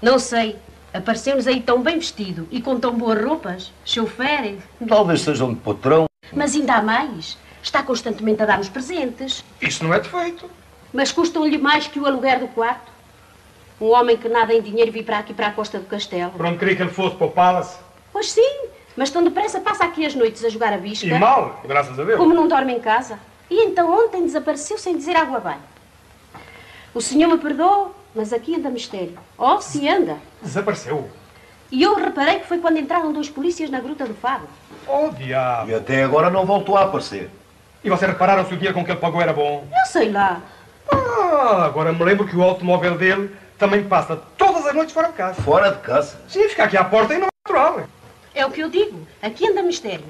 não sei. Apareceu-nos aí tão bem vestido e com tão boas roupas. Chofer. Talvez seja um patrão. Mas ainda há mais. Está constantemente a dar-nos presentes. Isso não é defeito. Mas custam-lhe mais que o aluguer do quarto. Um homem que nada em dinheiro vir para aqui para a costa do castelo. Pronto, queria que ele fosse para o Palace. Pois sim, mas tão depressa passa aqui as noites a jogar a bisca. E mal, graças a Deus. Como não dorme em casa. E então ontem desapareceu sem dizer água bem. O senhor me perdoa, mas aqui anda mistério. Oh, se anda. Desapareceu. E eu reparei que foi quando entraram dois polícias na Gruta do Fado. Oh, diabo. E até agora não voltou a aparecer. E vocês repararam se o dinheiro com que ele pagou era bom? Eu sei lá. Ah, agora me lembro que o automóvel dele também passa todas as noites fora de casa. Fora de casa? Sim, fica aqui à porta e não é natural. É o que eu digo. Aqui anda mistério.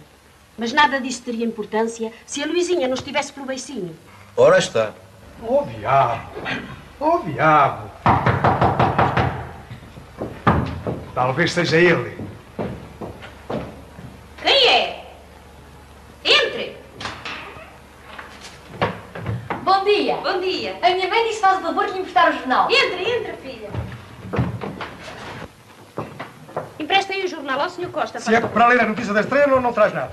Mas nada disso teria importância se a Luizinha não estivesse pelo beicinho. Ora está. Oh, diabo. Oh, diabo. Talvez seja ele. Quem é? Entre. Bom dia. Bom dia. A minha mãe disse faz o favor de lhe emprestar o jornal. Entra, entra, filha. Empresta aí o jornal ao Sr. Costa. Se é para ler a notícia da estreia, não, não traz nada.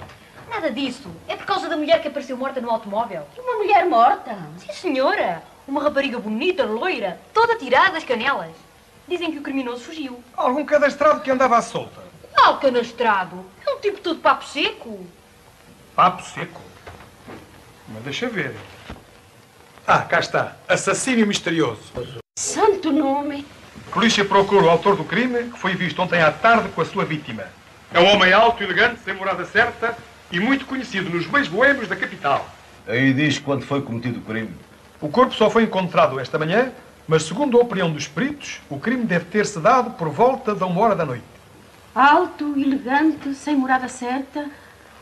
Nada disso. É por causa da mulher que apareceu morta no automóvel. Uma mulher morta? Sim, senhora. Uma rapariga bonita, loira, toda tirada das canelas. Dizem que o criminoso fugiu. Algum cadastrado que andava à solta. Qual canastrado? É um tipo todo papo seco. Papo seco. Mas deixa ver. Ah, cá está. Assassínio misterioso. Santo nome. Polícia procura o autor do crime, que foi visto ontem à tarde com a sua vítima. É um homem alto, elegante, sem morada certa e muito conhecido nos meios boêmios da capital. Aí diz quando foi cometido o crime. O corpo só foi encontrado esta manhã, mas segundo a opinião dos peritos, o crime deve ter-se dado por volta da uma hora da noite. Alto, elegante, sem morada certa.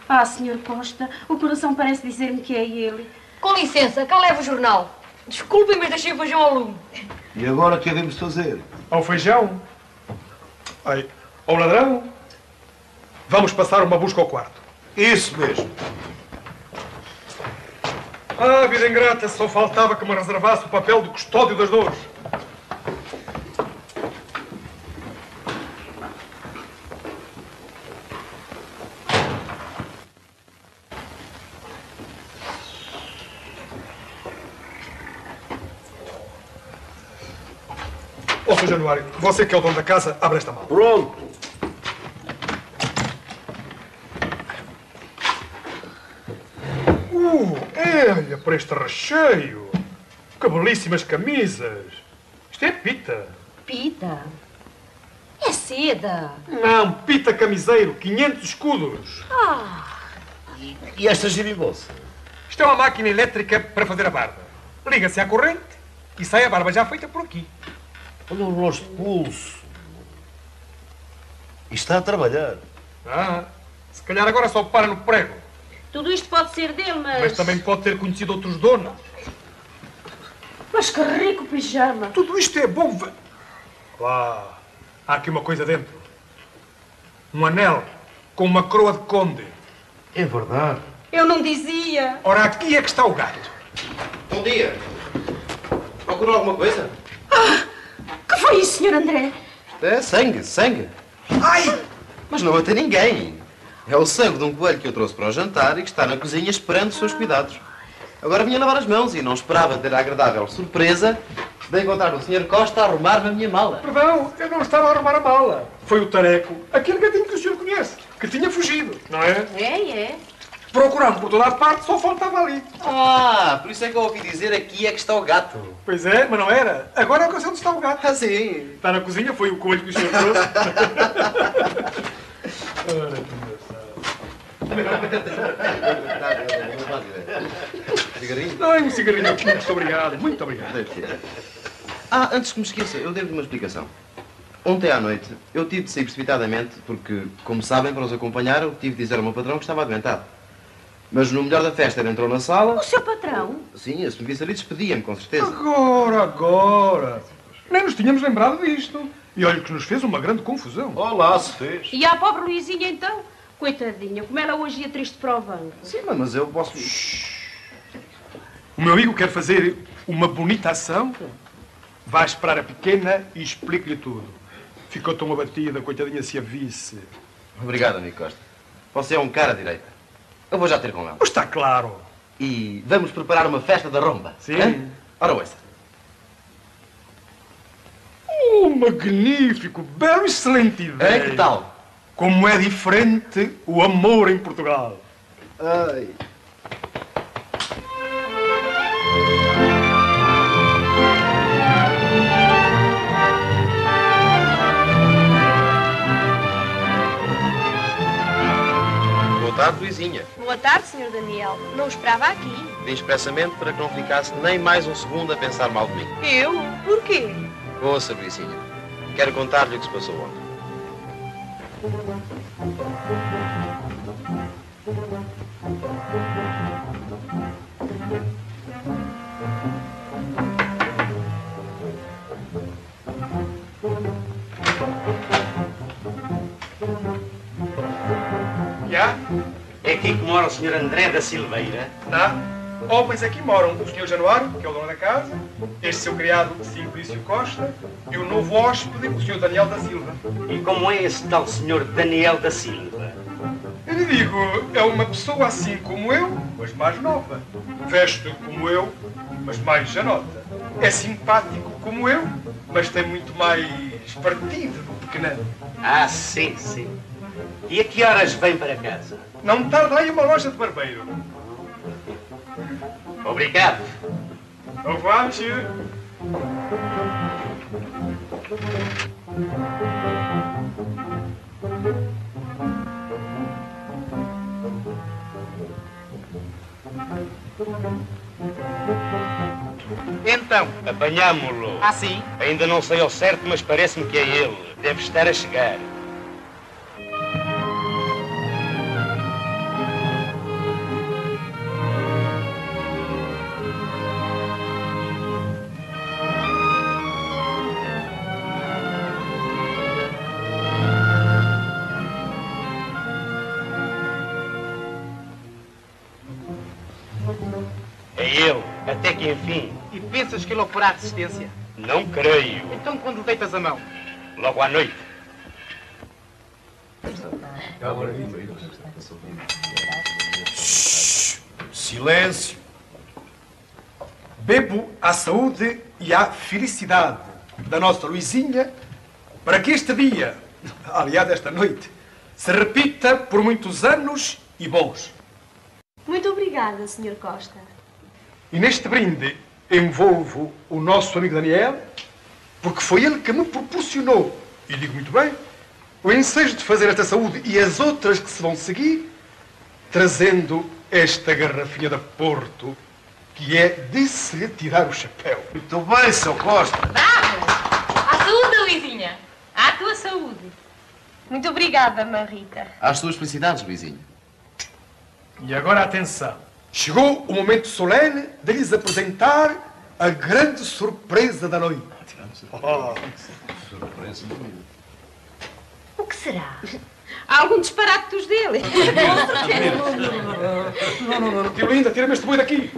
Ah, Sr. Costa, o coração parece dizer-me que é ele. Com licença, cá leva o jornal. Desculpem, mas deixei o feijão ao lume. E agora o que devemos fazer? Ao feijão? Ai, ao ladrão? Vamos passar uma busca ao quarto. Isso mesmo. Ah, vida ingrata, só faltava que me reservasse o papel de custódio das dores. Sr. Januário, você que é o dono da casa, abre esta mão. Pronto. Uh, olha para este recheio. Que belíssimas camisas. Isto é pita. Pita. É seda. Não, pita camiseiro, 500 escudos. Ah, E esta giribolsa? Isto é uma máquina elétrica para fazer a barba. Liga-se à corrente e sai a barba já feita por aqui. Olha o relógio de pulso. E está a trabalhar. Ah, se calhar agora só para no prego. tudo isto pode ser dele, mas... Mas também pode ter conhecido outros donos. Mas que rico pijama. Tudo isto é bom. ve- Lá, há aqui uma coisa dentro. Um anel com uma coroa de conde. É verdade. Eu não dizia. Ora, aqui é que está o gato. Bom dia. Procurou alguma coisa? Que foi isso, Sr. André? É sangue, sangue. Ai! Mas não tem ninguém. É o sangue de um coelho que eu trouxe para o jantar e que está na cozinha esperando os seus cuidados. Agora vinha lavar as mãos e não esperava ter a agradável surpresa de encontrar o Sr. Costa a arrumar-me a minha mala. Perdão, eu não estava a arrumar a mala. Foi o Tareco, aquele gatinho que o senhor conhece, que tinha fugido, não é? É, é. Procurando por toda a parte, só faltava ali. Ah, por isso é que eu ouvi dizer aqui é que está o gato. Pois é, mas não era. Agora é que eu sei onde está o gato. Ah, sim. Está na cozinha, foi o coelho que o senhor trouxe. Ora, Cigarrinho? Não, é um cigarrinho. Muito obrigado, muito obrigado. Ah, antes que me esqueça, eu devo-lhe uma explicação. Ontem à noite, eu tive de sair precipitadamente, porque, como sabem, para os acompanhar, eu tive de dizer ao meu patrão que estava adoentado. Mas no melhor da festa, ele entrou na sala. O seu patrão? Sim, se me visse ali, despedia-me, com certeza. Agora, agora. Nem nos tínhamos lembrado disto. E olha que nos fez uma grande confusão. Olá, se fez. E a pobre Luizinha, então? Coitadinha, como ela hoje ia triste para o banco. Sim, mas eu posso... O meu amigo quer fazer uma bonita ação. Vai esperar a pequena e explique-lhe tudo. Ficou tão abatida, coitadinha, se a visse. Obrigado, amigo Costa. Você é um cara direita. Eu vou já ter com ela. Está claro. E vamos preparar uma festa da romba. Sim. Hã? Ora, ouça. Oh, magnífico, belo, excelente ideia. É, que tal? Como é diferente o amor em Portugal. Ai. Tarde, Luizinha. Boa tarde, Sr. Daniel. Não esperava aqui. Vim expressamente para que não ficasse nem mais um segundo a pensar mal de mim. Eu? Porquê? Ouça, Luizinha. Quero contar-lhe o que se passou ontem. É aqui que mora o Sr. André da Silveira? Não. Homens aqui moram o Sr. Januário, que é o dono da casa, este seu criado Simplício Costa e o novo hóspede, o Sr. Daniel da Silva. E como é esse tal Sr. Daniel da Silva? Eu lhe digo, é uma pessoa assim como eu, mas mais nova. Veste como eu, mas mais janota. É simpático como eu, mas tem muito mais partido do pequenano. Ah, sim, sim. E a que horas vem para casa? Não tarda aí uma loja de barbeiro. Obrigado. Au revoir, monsieur. Então? Apanhámo-lo. Ah, sim? Ainda não sei ao certo, mas parece-me que é ele. Deve estar a chegar. Até que enfim. E pensas que ele ocorá resistência? Não creio. Então quando deitas a mão? Logo à noite. Silêncio. Bebo à saúde e à felicidade da nossa Luizinha para que este dia, aliás, esta noite, se repita por muitos anos e bons. Muito obrigada, Sr. Costa. E neste brinde envolvo o nosso amigo Daniel, porque foi ele que me proporcionou, e digo muito bem, o ensejo de fazer esta saúde e as outras que se vão seguir, trazendo esta garrafinha da Porto, que é de se lhe tirar o chapéu. Muito bem, seu Costa. À saúde, Luizinha. À tua saúde. Muito obrigada, Marita. Às suas felicidades, Luizinho. E agora atenção. Chegou o momento solene de lhes apresentar a grande surpresa da noite. Oh. Surpresa. O que será? Há algum disparate dos dele? Não, não, não, não. Tio Linda, tira-me este boi daqui.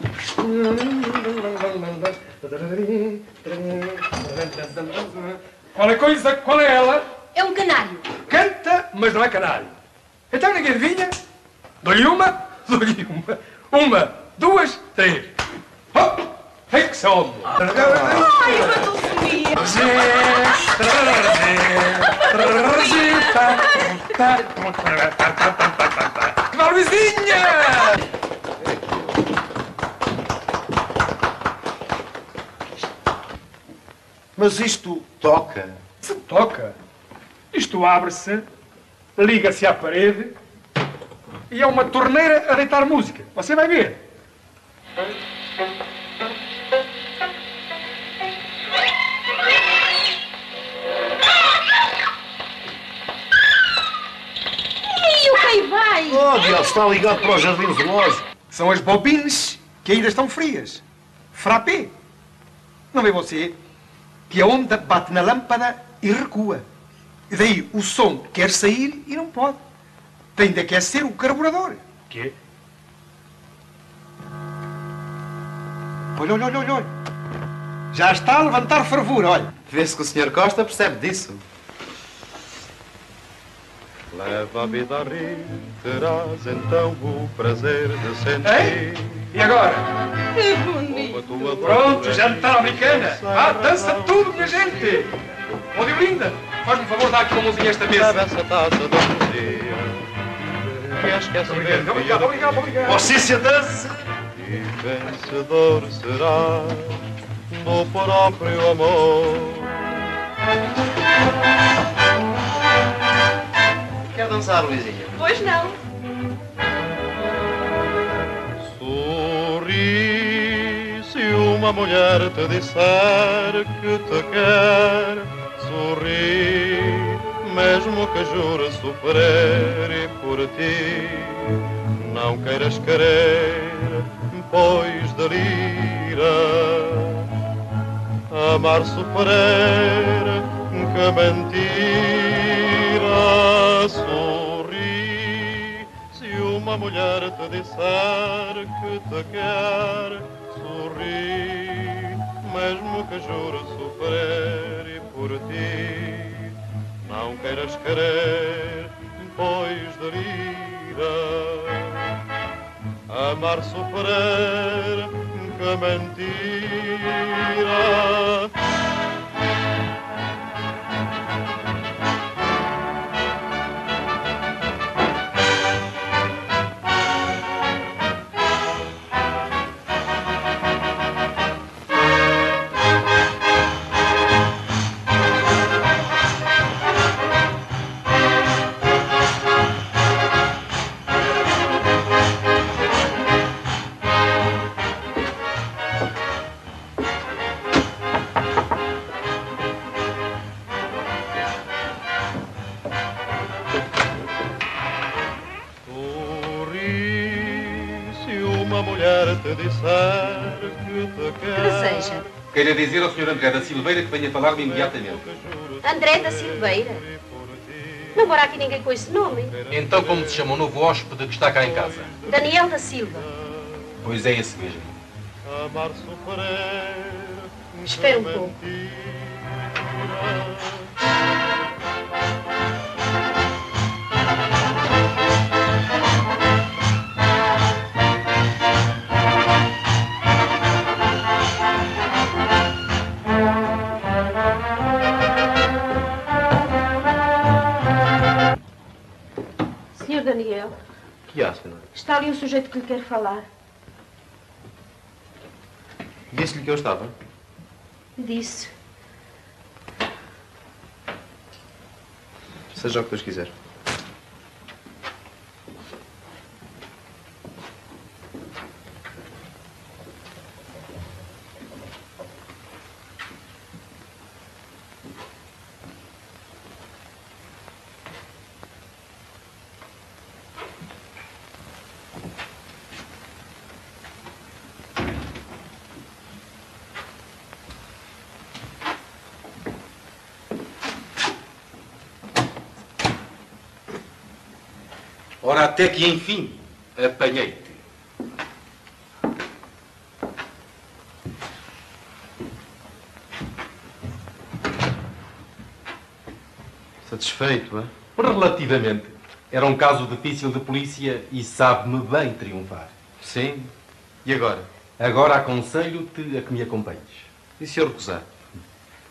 Qual é a coisa? Qual é ela? É um canário. Canta, mas não é canário. Então ninguém adivinha? Dou-lhe uma, dou-lhe uma. Uma, duas, três. Hop! Ei, que som! Ai, uma dulcinea. Valvizinha! Mas isto toca. Se toca. Isto abre-se, liga-se à parede e é uma torneira a deitar música. Você vai ver. E o que aí vai? Oh, diabo, está ligado para o jardim zoológico. São as bobines que ainda estão frias. Frappé. Não vê você que a onda bate na lâmpada e recua. E daí o som quer sair e não pode. Tem de aquecer o carburador. Quê? Olha, olha, olha, olha, olha. Já está a levantar fervura, olha. Vê-se que o Sr. Costa percebe disso. Leva a vida a rir, terás então o prazer de sentir. E agora? Que bonito. Pronto, já está americana. Ah, dança tudo, minha gente. Ô, Diolinda, faz-me favor de dar aqui uma mãozinha a esta mesa. Leva essa taça de poesia Você se dança. E vencedor serás do próprio amor. Quer dançar, Luizinha? Pois não. Sorri se uma mulher te disser que te quer. Sorri, mesmo que jure sofrer e por ti não queiras querer, pois delira. Amar sofrer, que mentira. Sorri se uma mulher te disser que te quer. Sorri, mesmo que jure sofrer e por ti não queiras querer, pois delira. Amar sofrer, que mentira. Te disser que te quer. deseja? Queira dizer ao Sr. André da Silveira que venha falar-me imediatamente. André da Silveira. Não mora aqui ninguém com esse nome. Então, como se chama o novo hóspede que está cá em casa? Daniel da Silva. Pois é esse mesmo. Amar sofrer. Espera um pouco. Senhor Daniel, Que há, senhora? está ali um sujeito que lhe quer falar. Disse-lhe que eu estava. Disse. Seja o que Deus quiser. Até que, enfim, apanhei-te. Satisfeito, é? Relativamente. Era um caso difícil de polícia e sabe-me bem triunfar. Sim. E agora? Agora aconselho-te a que me acompanhes. E se eu recusar?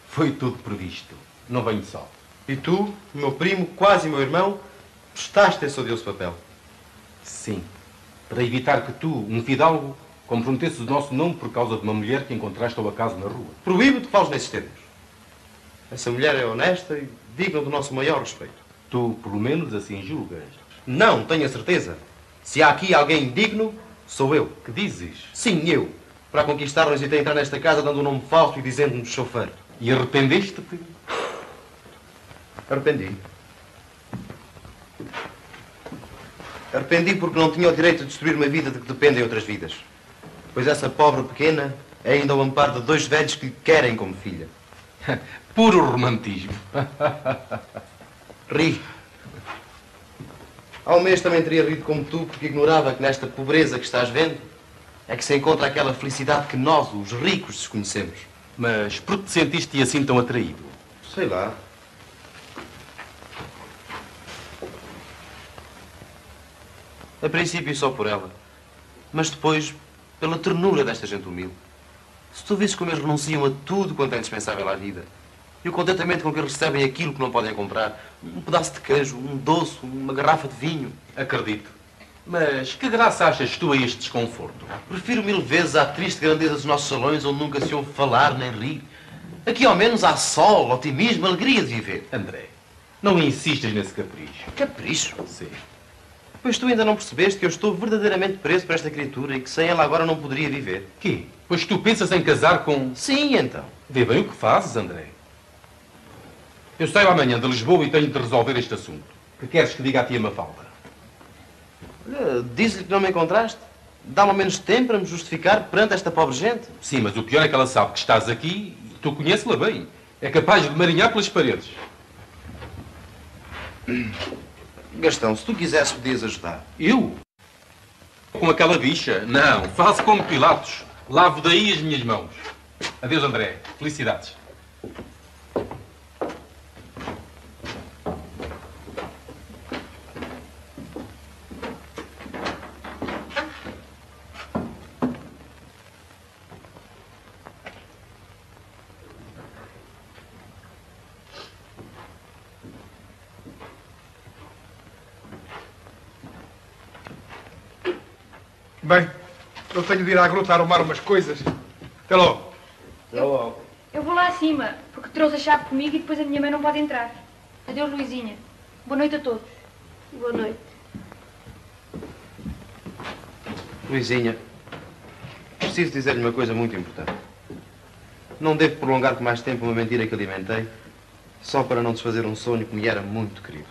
Foi tudo previsto. Não venho só. E tu, meu primo, quase meu irmão, prestaste esse odioso papel. Sim. Para evitar que tu, um fidalgo, comprometesses o nosso nome por causa de uma mulher que encontraste ao acaso na rua. Proíbo-te que fales nesses termos. Essa mulher é honesta e digna do nosso maior respeito. Tu, pelo menos, assim julgas. Não, tenho a certeza. Se há aqui alguém digno, sou eu. Que dizes? Sim, eu. Para conquistar-nos e ter entrar nesta casa dando um nome falso e dizendo-nos chofer. E arrependeste-te? Arrependi. Arrependi porque não tinha o direito de destruir uma vida de que dependem outras vidas. Pois essa pobre pequena é ainda o amparo de dois velhos que lhe querem como filha. Puro romantismo. Ri. Há um mês também teria rido como tu, porque ignorava que nesta pobreza que estás vendo é que se encontra aquela felicidade que nós, os ricos, desconhecemos. Mas por que te sentiste assim tão atraído? Sei lá. A princípio só por ela. Mas depois, pela ternura desta gente humilde. Se tu visses como eles renunciam a tudo quanto é indispensável à vida, e o contentamento com que eles recebem aquilo que não podem comprar, um pedaço de queijo, um doce, uma garrafa de vinho. Acredito. Mas que graça achas tu a este desconforto? Prefiro mil vezes à triste grandeza dos nossos salões onde nunca se ouve falar nem rir. Aqui ao menos há sol, otimismo, alegria de viver. André, não insistas nesse capricho. Capricho? Sim. Pois tu ainda não percebeste que eu estou verdadeiramente preso por esta criatura e que sem ela agora não poderia viver. Quê? Pois tu pensas em casar com... Sim, então. Vê bem o que fazes, André. Eu saio amanhã de Lisboa e tenho de resolver este assunto. Que queres que diga à tia Mafalda? Olha, Diz-lhe que não me encontraste. Dá-me ao menos tempo para me justificar perante esta pobre gente. Sim, mas o pior é que ela sabe que estás aqui e tu conheces-la bem. É capaz de marinhar pelas paredes. Gastão, se tu quisesse, podias ajudar. Eu? Com aquela bicha? Não, faço como Pilatos. Lavo daí as minhas mãos. Adeus, André. Felicidades. Bem, eu tenho de ir à gruta arrumar umas coisas. Até logo. Até logo. Eu vou lá acima, porque trouxe a chave comigo e depois a minha mãe não pode entrar. Adeus, Luizinha. Boa noite a todos. Boa noite. Luizinha, preciso dizer-lhe uma coisa muito importante. Não devo prolongar por mais tempo uma mentira que alimentei, só para não desfazer um sonho que me era muito querido.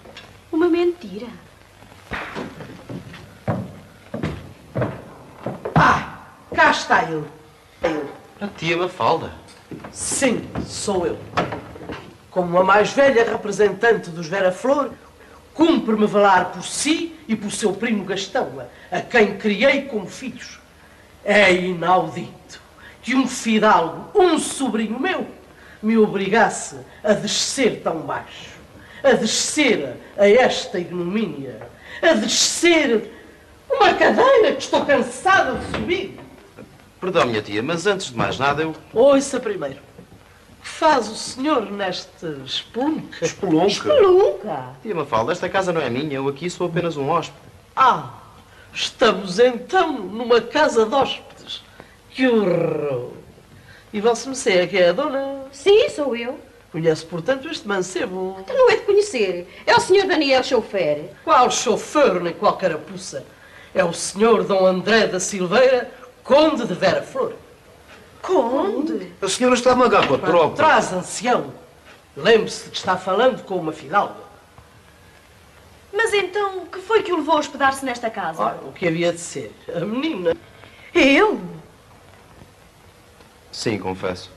Uma mentira. Está ele. Eu. A tia Mafalda. Sim, sou eu. Como a mais velha representante dos Vera Flor, cumpre-me velar por si e por seu primo Gastão, a quem criei como filhos. É inaudito que um fidalgo, um sobrinho meu, me obrigasse a descer tão baixo, a descer a esta ignomínia, a descer uma cadeira que estou cansada de subir. Perdão, minha tia, mas antes de mais nada eu... Ouça primeiro. Que faz o senhor neste espelunca? Espelunca? Espelunca? Tia Mafalda, esta casa não é minha, eu aqui sou apenas um hóspede. Ah, estamos então numa casa de hóspedes. Que horror! E você me é que é a dona? Sim, sou eu. Conhece, portanto, este mancebo? Tu não é de conhecer. É o senhor Daniel Chofer. Qual chofer nem qual carapuça? É o senhor Dom André da Silveira, conde de Vera Flor. Conde? A senhora está a magar com a tropa. Traz, ancião. Lembre-se que está falando com uma fidalga. Mas então, que foi que o levou a hospedar-se nesta casa? Ora, o que havia de ser? A menina. Eu? Sim, confesso.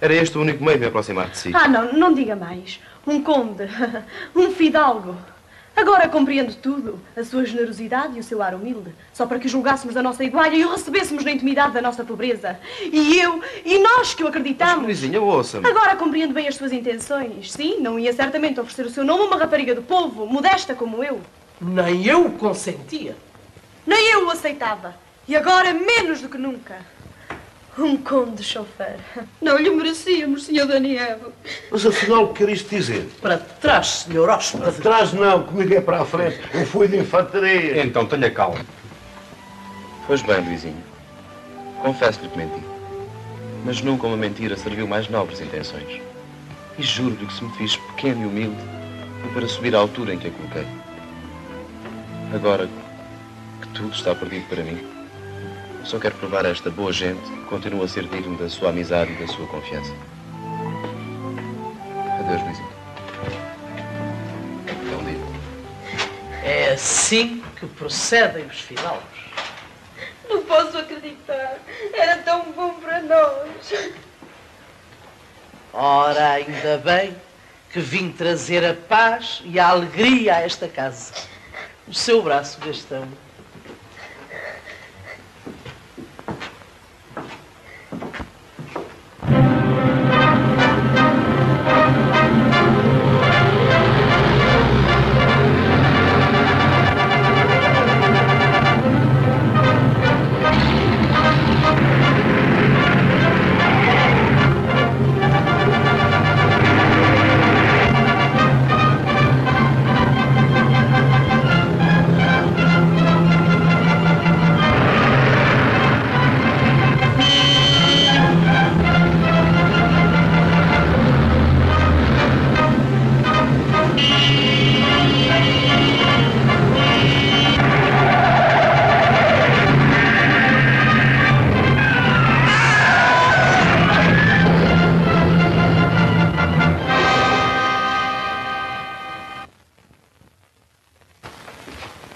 Era este o único meio de me aproximar de si. Ah, não, não diga mais. Um conde, um fidalgo. Agora compreendo tudo. A sua generosidade e o seu ar humilde. Só para que o julgássemos da nossa igualha e o recebêssemos na intimidade da nossa pobreza. E eu, e nós que o acreditamos. Luizinha, ouça-me. Agora compreendo bem as suas intenções. Sim, não ia certamente oferecer o seu nome a uma rapariga do povo, modesta como eu. Nem eu consentia. Nem eu o aceitava. E agora menos do que nunca. Um conde chofer. Não lhe merecíamos, Sr. Daniel. Mas afinal, o que quer isto dizer? Para trás, senhor hóspede. Atrás não, comigo é para a frente. Eu fui de infantaria. Então, tenha calma. Pois bem, Luizinho. Confesso-lhe que menti. Mas nunca uma mentira serviu mais nobres intenções. E juro-lhe que se me fiz pequeno e humilde foi para subir à altura em que a coloquei. Agora que tudo está perdido para mim, só quero provar a esta boa gente que continua a ser digno da sua amizade e da sua confiança. Adeus, Luizinho. Até um dia. É assim que procedem os fidalgos. Não posso acreditar. Era tão bom para nós. Ora, ainda bem que vim trazer a paz e a alegria a esta casa. O seu braço, Gastão.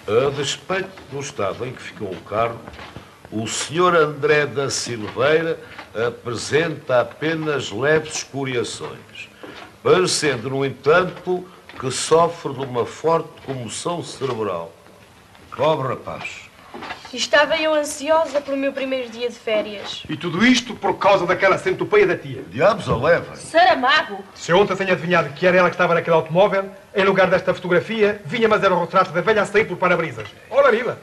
A despeito do estado em que ficou o carro, o Sr. André da Silveira apresenta apenas leves escoriações, parecendo, no entanto, que sofre de uma forte comoção cerebral. Pobre rapaz. Estava eu ansiosa pelo meu primeiro dia de férias. E tudo isto por causa daquela centopeia da tia. Diabos a leva. Saramago! Se eu ontem tenho adivinhado que era ela que estava naquele automóvel, em lugar desta fotografia, vinha mas era o retrato da velha a sair por para-brisas. Ora, viva!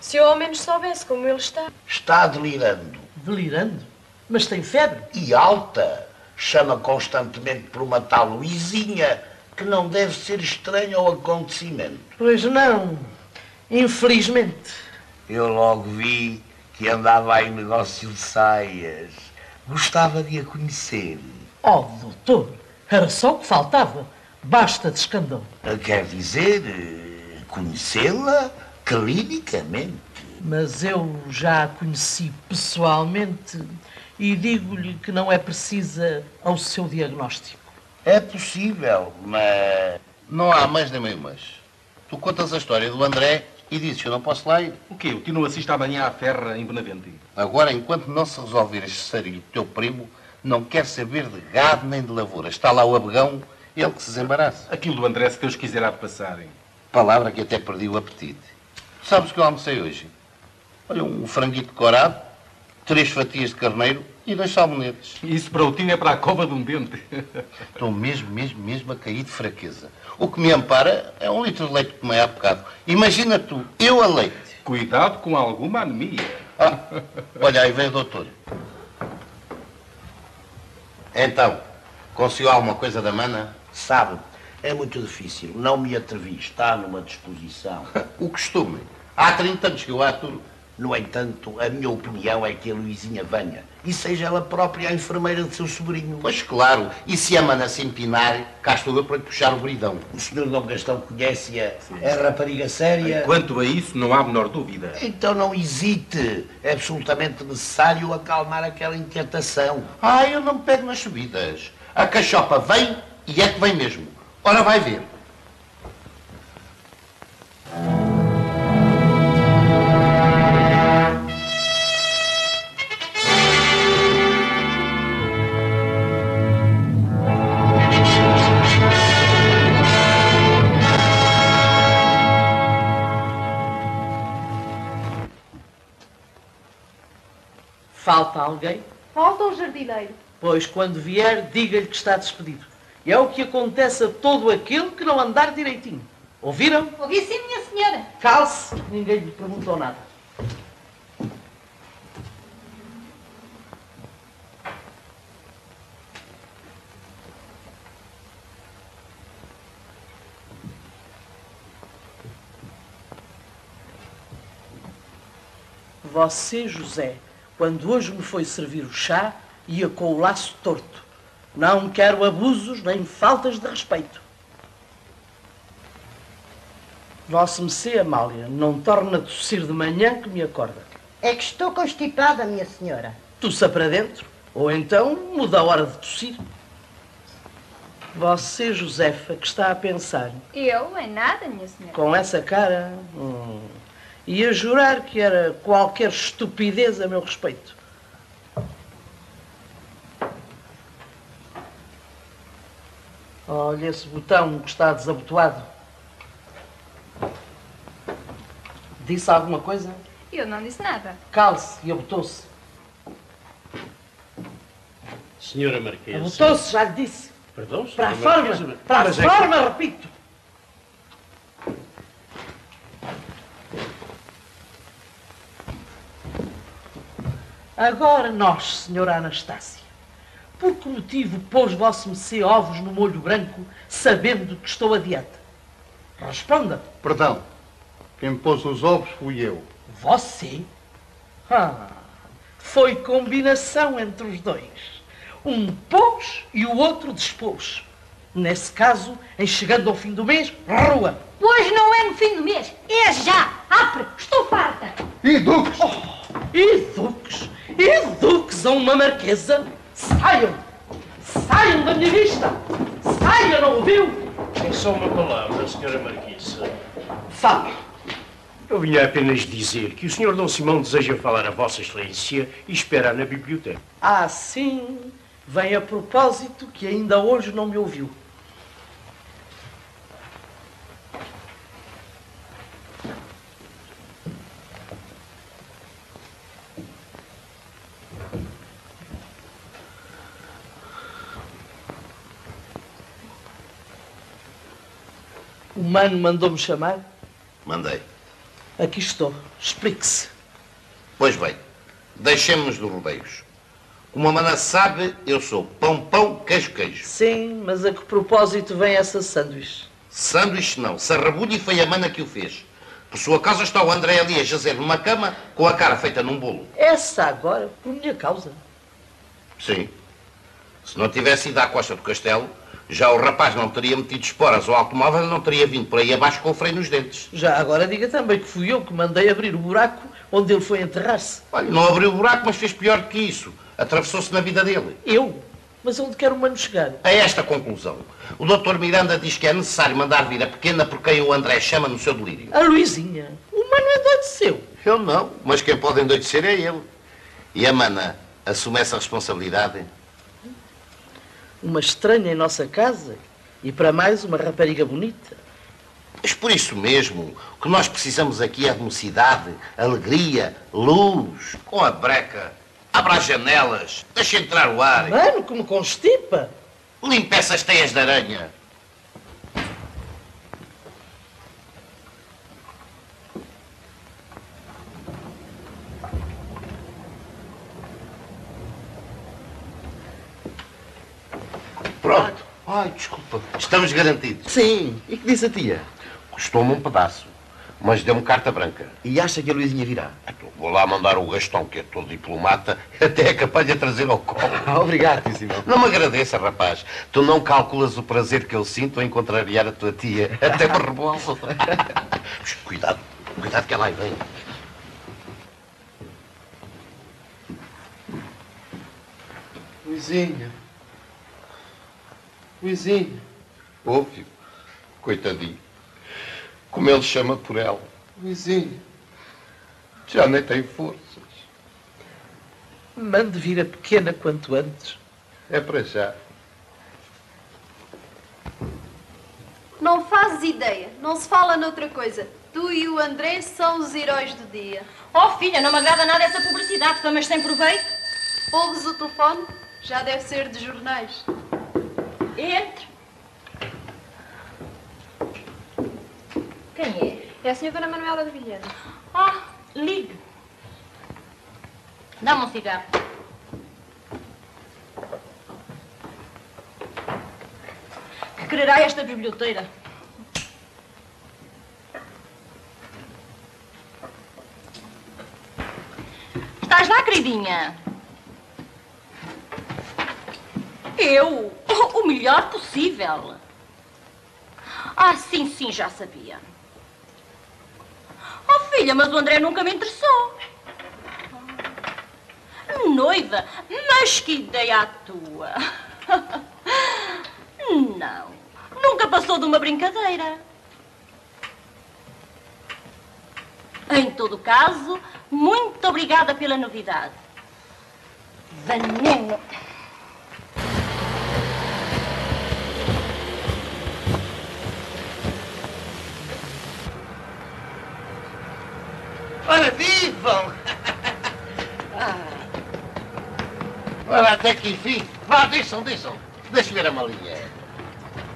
Se eu ao menos soubesse como ele está. Está delirando. Delirando? Mas tem febre? E alta. Chama constantemente por uma tal Luizinha, que não deve ser estranho ao acontecimento. Pois não. Infelizmente. Eu logo vi que andava aí negócio de saias. Gostava de a conhecer. Oh, doutor, era só o que faltava. Basta de escândalo. Quer dizer, eh, conhecê-la clinicamente. Mas eu já a conheci pessoalmente e digo-lhe que não é precisa ao seu diagnóstico. É possível, mas. Não há mais nem meio mas. Tu contas a história do André e dizes que eu não posso lá ir. O quê? O tio não assiste amanhã à ferra em Benavente? Agora, enquanto não se resolver este sarilho do teu primo, não quer saber de gado nem de lavoura. Está lá o abegão, ele que se desembaraça. Aquilo do André, se Deus quiser, há de passar. Hein? Palavra que até perdi o apetite. Sabes o que eu almocei hoje? Olha, um franguito corado, três fatias de carneiro e dois salmonetes. Isso para o tio é para a cova de um dente. Estou mesmo, mesmo, mesmo a cair de fraqueza. O que me ampara é um litro de leite que tomei há bocado. Imagina tu, eu a leite. Cuidado com alguma anemia. Ah, olha, aí vem o doutor. Então, conseguiu alguma coisa da mana? Sabe, é muito difícil. Não me atrevi. Está numa disposição. O costume. Há 30 anos que eu aturo. No entanto, a minha opinião é que a Luizinha venha e seja ela própria a enfermeira de seu sobrinho. Pois claro, e se a mana se empinar, cá estou eu para lhe puxar o bridão. O senhor Dom Gastão conhece-a? É rapariga séria? Quanto a isso, não há a menor dúvida. Então não hesite. É absolutamente necessário acalmar aquela inquietação. Ah, eu não me pego nas subidas. A cachopa vem e é que vem mesmo. Ora, vai ver. Falta alguém? Falta o jardineiro. Pois quando vier, diga-lhe que está despedido. E é o que acontece a todo aquele que não andar direitinho. Ouviram? Ouvi sim, minha senhora. Calce, ninguém lhe perguntou nada. Você, José, quando hoje me foi servir o chá, ia com o laço torto. Não quero abusos nem faltas de respeito. Vossa Messê Amália, não torna a tossir de manhã que me acorda. É que estou constipada, minha senhora. Tossa para dentro, ou então muda a hora de tossir. Você, Josefa, que está a pensar, Eu? É nada, minha senhora. com essa cara, hum, ia jurar que era qualquer estupidez a meu respeito. Olha esse botão que está desabotoado. Disse alguma coisa? Eu não disse nada. Calce e abotou-se. Senhora Marquesa. Abotou-se, já lhe disse. Perdão, Para a senhora forma, Marquesa, para a é que- forma, repito. Agora nós, senhora Anastácia, por que motivo pôs vosso Messê ovos no molho branco, sabendo que estou adiante? Responda. Perdão. Quem pôs os ovos fui eu. Você? Ah, foi combinação entre os dois. Um pôs e o outro dispôs. Nesse caso, em chegando ao fim do mês, rua. Hoje não é no fim do mês, é já. Apre, estou farta. E duques? E duques? E duques a uma marquesa? Saiam! Saiam da minha vista! Saiam, não ouviu? É só uma palavra, senhora Marquesa. Fala. Eu vinha apenas dizer que o senhor Dom Simão deseja falar a Vossa Excelência e espera na biblioteca. Ah, sim. Vem a propósito que ainda hoje não me ouviu. O mano mandou-me chamar. Mandei. Aqui estou. Explique-se. Pois bem, deixemos dos rodeios. Como a mana sabe, eu sou pão, pão, queijo, queijo. Sim, mas a que propósito vem essa sanduíche? Sanduíche não, sarrabulho e foi a mana que o fez. Por sua causa está o André ali a jazer numa cama com a cara feita num bolo. Essa agora, por minha causa. Sim. Se não tivesse ido à costa do castelo, já o rapaz não teria metido esporas ao automóvel não teria vindo por aí abaixo com o freio nos dentes. Já agora diga também que fui eu que mandei abrir o buraco onde ele foi enterrar-se. Olha, não abriu o buraco, mas fez pior do que isso. Atravessou-se na vida dele. Eu? Mas onde quer o mano chegar? A esta conclusão. O doutor Miranda diz que é necessário mandar vir a pequena por quem o André chama no seu delírio. A Luizinha. O mano endoideceu. Eu não, mas quem pode endoidecer é ele. E a mana assume essa responsabilidade? Uma estranha em nossa casa e para mais uma rapariga bonita. Mas por isso mesmo, o que nós precisamos aqui é de mocidade, alegria, luz, com a breca. Abra as janelas, deixa entrar o ar. Mano, que me constipa. Limpe essas teias de aranha. Pronto. Ai, desculpa. Estamos garantidos. Sim. E que disse a tia? Custou-me um pedaço, mas deu-me carta branca. E acha que a Luizinha virá? Então, vou lá mandar o Gastão, que é todo diplomata, até é capaz de a trazer ao colo. Obrigado, tio Simão. Não me agradeça, rapaz. Tu não calculas o prazer que eu sinto em contrariar a tua tia. Até me rebolso. cuidado, cuidado que ela aí vem. Luizinha. Luizinha. Ouve, coitadinho. Como ele chama por ela. Luizinha. Já nem tem forças. Mande vir a pequena quanto antes. É para já. Não fazes ideia, não se fala noutra coisa. Tu e o André são os heróis do dia. Oh, filha, não me agrada nada essa publicidade, mas sem proveito. Ouves o telefone? Já deve ser de jornais. Entre. Quem é? É a senhora Manuela de Vilhena. Ah, ligue. Dá-me um cigarro. Que quererá esta biblioteira? Estás lá, queridinha? Eu? O melhor possível. Ah, sim, sim, já sabia. Oh, filha, mas o André nunca me interessou. Noiva? Mas que ideia a tua. Não, nunca passou de uma brincadeira. Em todo caso, muito obrigada pela novidade. Veneno. Ora, vivam! Ah. Ora, até que enfim. Vá, deixam, deixam. Deixa ver a malinha.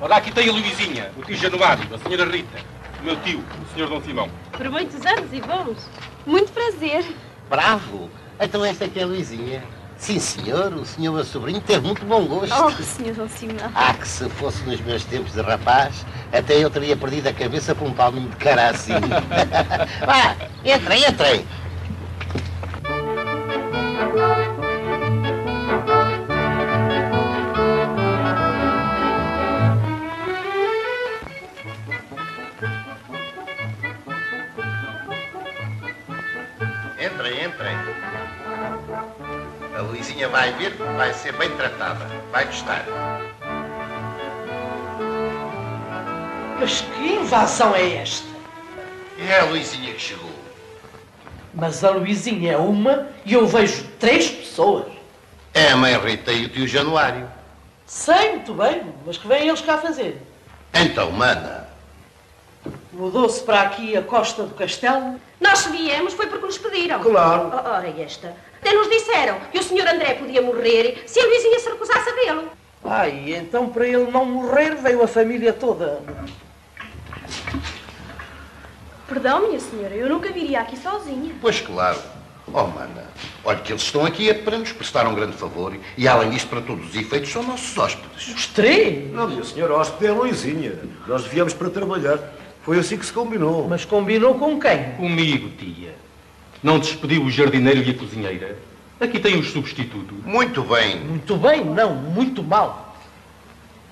Olha, aqui tem a Luizinha, o tio Januário, a senhora Rita, o meu tio, o senhor Dom Simão. Por muitos anos e bons. Muito prazer. Bravo! Então esta aqui é a Luizinha. Sim, senhor, o senhor meu sobrinho teve muito bom gosto. Oh, senhor Dom Simão. Ah, que se fosse nos meus tempos de rapaz, até eu teria perdido a cabeça por um palminho de cara assim. Vá, entrem, entrem. Entrem, ser bem tratada. Vai gostar. Mas que invasão é esta? É a Luizinha que chegou. Mas a Luizinha é uma e eu vejo três pessoas. É a mãe Rita e o tio Januário. Sei muito bem, mas que vêm eles cá fazer? Então, mana, Mudou-se para aqui a costa do castelo? Nós viemos foi porque nos pediram. Claro. Oh, Ora, esta. Até nos disseram que o senhor André podia morrer se a Luizinha se recusasse a vê-lo. Ai, então para ele não morrer veio a família toda. Perdão, minha senhora, eu nunca viria aqui sozinha. pois claro. Oh, mana, olha que eles estão aqui é para nos prestar um grande favor e, além disso, para todos os efeitos, são nossos hóspedes. Os três? Não, minha senhora, hóspede é a Luizinha. Nós viemos para trabalhar. Foi assim que se combinou. Mas combinou com quem? Comigo, tia. Não despediu o jardineiro e a cozinheira? Aqui tem os substitutos. Muito bem. Muito bem, não, muito mal.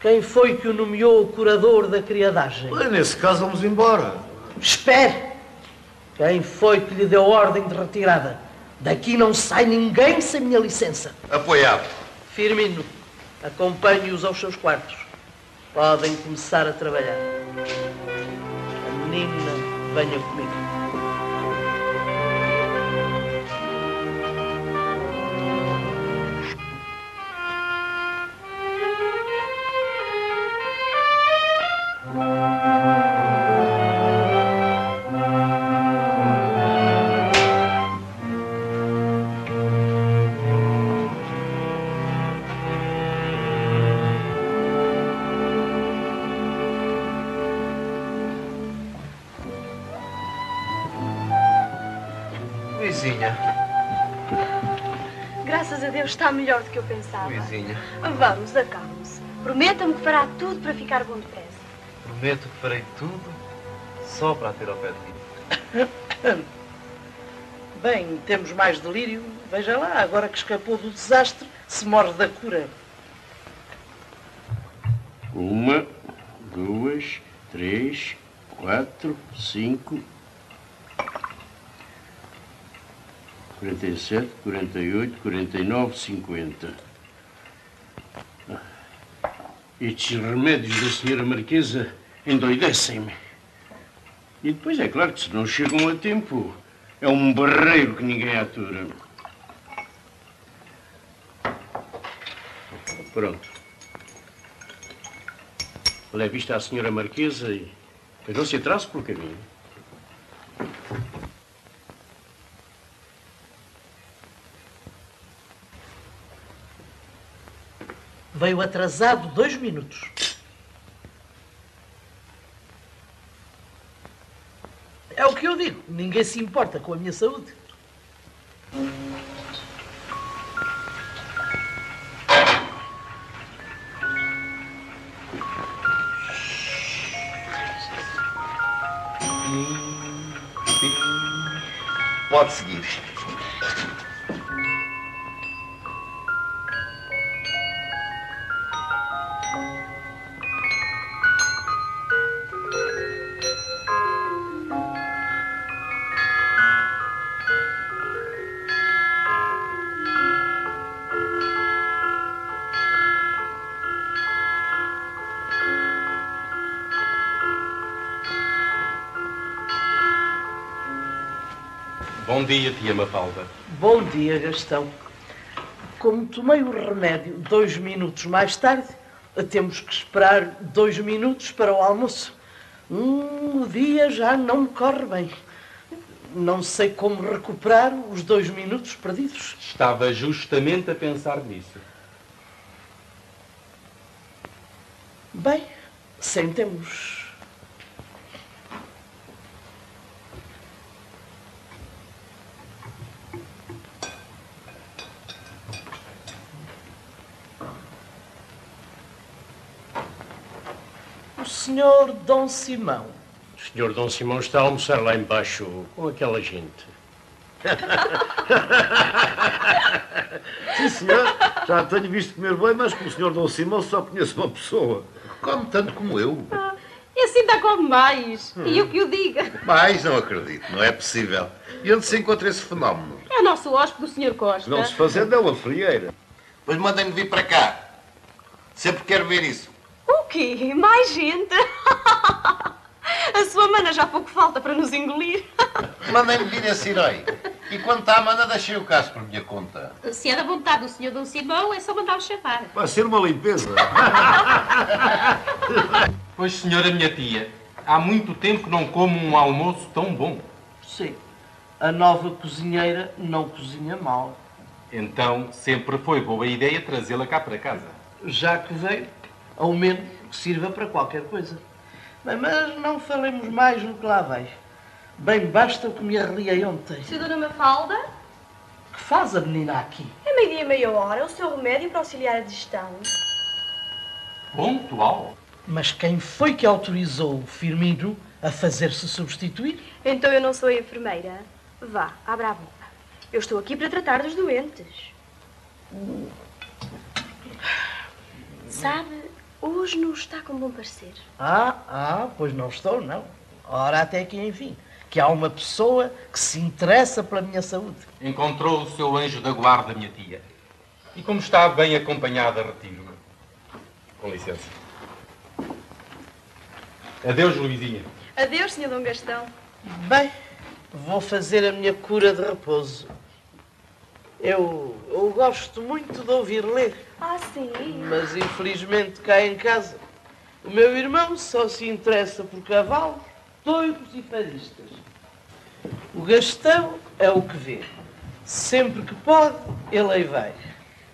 Quem foi que o nomeou curador da criadagem? Bem, nesse caso, vamos embora. Espere! Quem foi que lhe deu ordem de retirada? Daqui não sai ninguém sem minha licença. Apoiado. Firmino, acompanhe-os aos seus quartos. Podem começar a trabalhar. A menina, venha comigo. Melhor do que eu pensava. Luizinha, Vamos, acalme-se. Prometa-me que fará tudo para ficar bom depressa. prometo que farei tudo só para a ter ao pé de mim. Bem, temos mais delírio. Veja lá, agora que escapou do desastre, se morre da cura. Uma, duas, três, quatro, cinco. 47, 48, 49, 50. Estes remédios da senhora Marquesa endoidecem-me. E depois é claro que se não chegam a tempo, é um barreiro que ninguém atura. Pronto. Leve isto à senhora Marquesa e que não se atrase pelo caminho. Veio atrasado dois minutos. É o que eu digo. Ninguém se importa com a minha saúde. Pode seguir. Bom dia, tia Mafalda. Bom dia, Gastão. Como tomei o remédio dois minutos mais tarde, temos que esperar dois minutos para o almoço. Hum, o dia já não me corre bem. Não sei como recuperar os dois minutos perdidos. Estava justamente a pensar nisso. Bem, sentemos. O senhor Dom Simão. O senhor Dom Simão está a almoçar lá embaixo com aquela gente. Sim, senhor. Já tenho visto comer bem, mas com o senhor Dom Simão só conheço uma pessoa. Come tanto como eu. E assim dá como mais. Hum. E eu que o diga. Mais não acredito, não é possível. E onde se encontra esse fenómeno? É o nosso hóspede, o Sr. Costa. Não se fazendo é uma frieira. Pois mandem-me vir para cá. Sempre quero ver isso. O quê? Mais gente? A sua mana já pouco falta para nos engolir. Mandem-me vir esse herói. E quanto à Amanda, deixei o caso por minha conta. Se é da vontade do Sr. Dom Simão, é só mandá-lo chamar. Vai ser uma limpeza. Pois, senhora minha tia, há muito tempo que não como um almoço tão bom. Sim. A nova cozinheira não cozinha mal. Então, sempre foi boa ideia trazê-la cá para casa. Já que veio, ao menos que sirva para qualquer coisa. Bem, mas não falemos mais no que lá vai. Bem, basta o que me arreliei ontem. Sra. Dona Mafalda? Que faz a menina aqui? É meio-dia e meia hora. É o seu remédio para auxiliar a digestão. Pontual? Mas quem foi que autorizou o Firmino a fazer-se substituir? Então eu não sou a enfermeira. Vá, abra a boca. Eu estou aqui para tratar dos doentes. Sabe, hoje não está com bom parecer. Ah, ah, pois não estou, não. Ora, até que enfim, que há uma pessoa que se interessa pela minha saúde. Encontrou o seu anjo da guarda, minha tia. E como está bem acompanhada, retiro-me. Com licença. Adeus, Luizinha. Adeus, Sr. Dom Gastão. Bem, vou fazer a minha cura de repouso. Eu, eu gosto muito de ouvir ler, Ah, sim. mas infelizmente cá em casa o meu irmão só se interessa por cavalos, toiros e fadistas. O Gastão é o que vê. Sempre que pode, ele aí vai.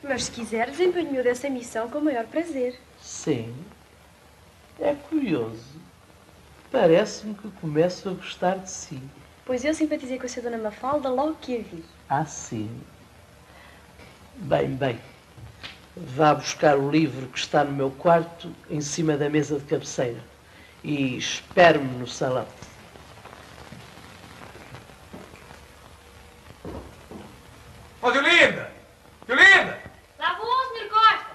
Mas se quiser, desempenhou dessa missão com o maior prazer. Sim. É curioso. Parece-me que começo a gostar de si. Pois eu simpatizei com a Sra. Dona Mafalda logo que a vi. Ah, sim. Bem, bem. Vá buscar o livro que está no meu quarto, em cima da mesa de cabeceira. E espere-me no salão. Ó, Diolinda! Diolinda! Lá vou, Sr. Costa.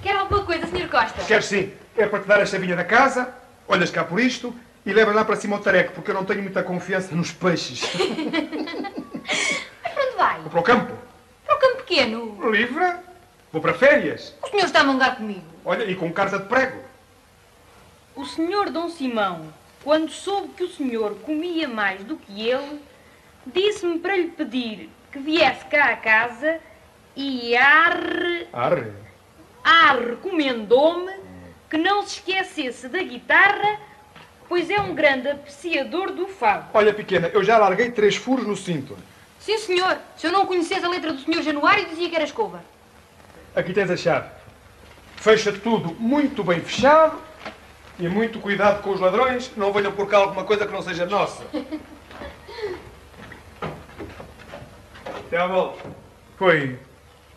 Quer alguma coisa, Sr. Costa? Quero sim. É para te dar a chavinha da casa, olhas cá por isto e levas lá para cima o tareco, porque eu não tenho muita confiança nos peixes. Mas para onde vai? Vou para o campo. Para o campo pequeno. Livre. Vou para férias. O senhor está a mangar comigo. Olha, e com carta de prego. O senhor Dom Simão, quando soube que o senhor comia mais do que ele, disse-me para lhe pedir que viesse cá a casa e arre, Arre. arre recomendou-me que não se esquecesse da guitarra pois é um grande apreciador do fado. Olha, pequena, eu já larguei três furos no cinto. Sim, senhor. Se eu não conhecesse a letra do senhor Januário, dizia que era escova. Aqui tens a chave. Fecha tudo muito bem fechado e muito cuidado com os ladrões, não venham por cá alguma coisa que não seja nossa. Até à volta. Foi.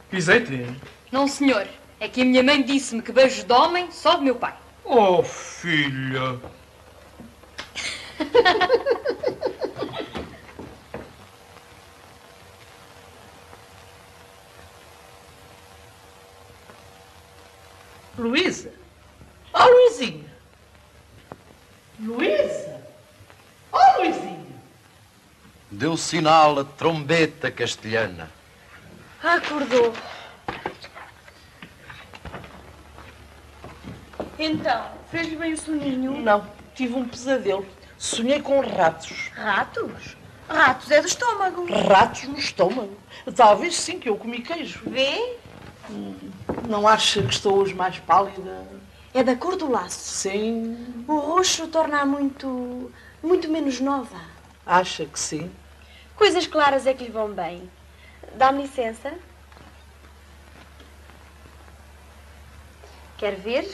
Pisei-te? Não, senhor. É que a minha mãe disse-me que beijos de homem só do meu pai. Oh, filha. Luísa? Oh, Luizinha! Luísa? Oh, Luizinha! Deu sinal a trombeta castelhana. Acordou. Então, fez bem o soninho? Não, tive um pesadelo. Sonhei com ratos. Ratos? Ratos é do estômago. Ratos no estômago? Talvez sim, que eu comi queijo. Vê? Não acha que estou hoje mais pálida? É da cor do laço. Sim. O roxo torna-a muito. muito menos nova. Acha que sim? Coisas claras é que lhe vão bem. Dá-me licença. Quer ver?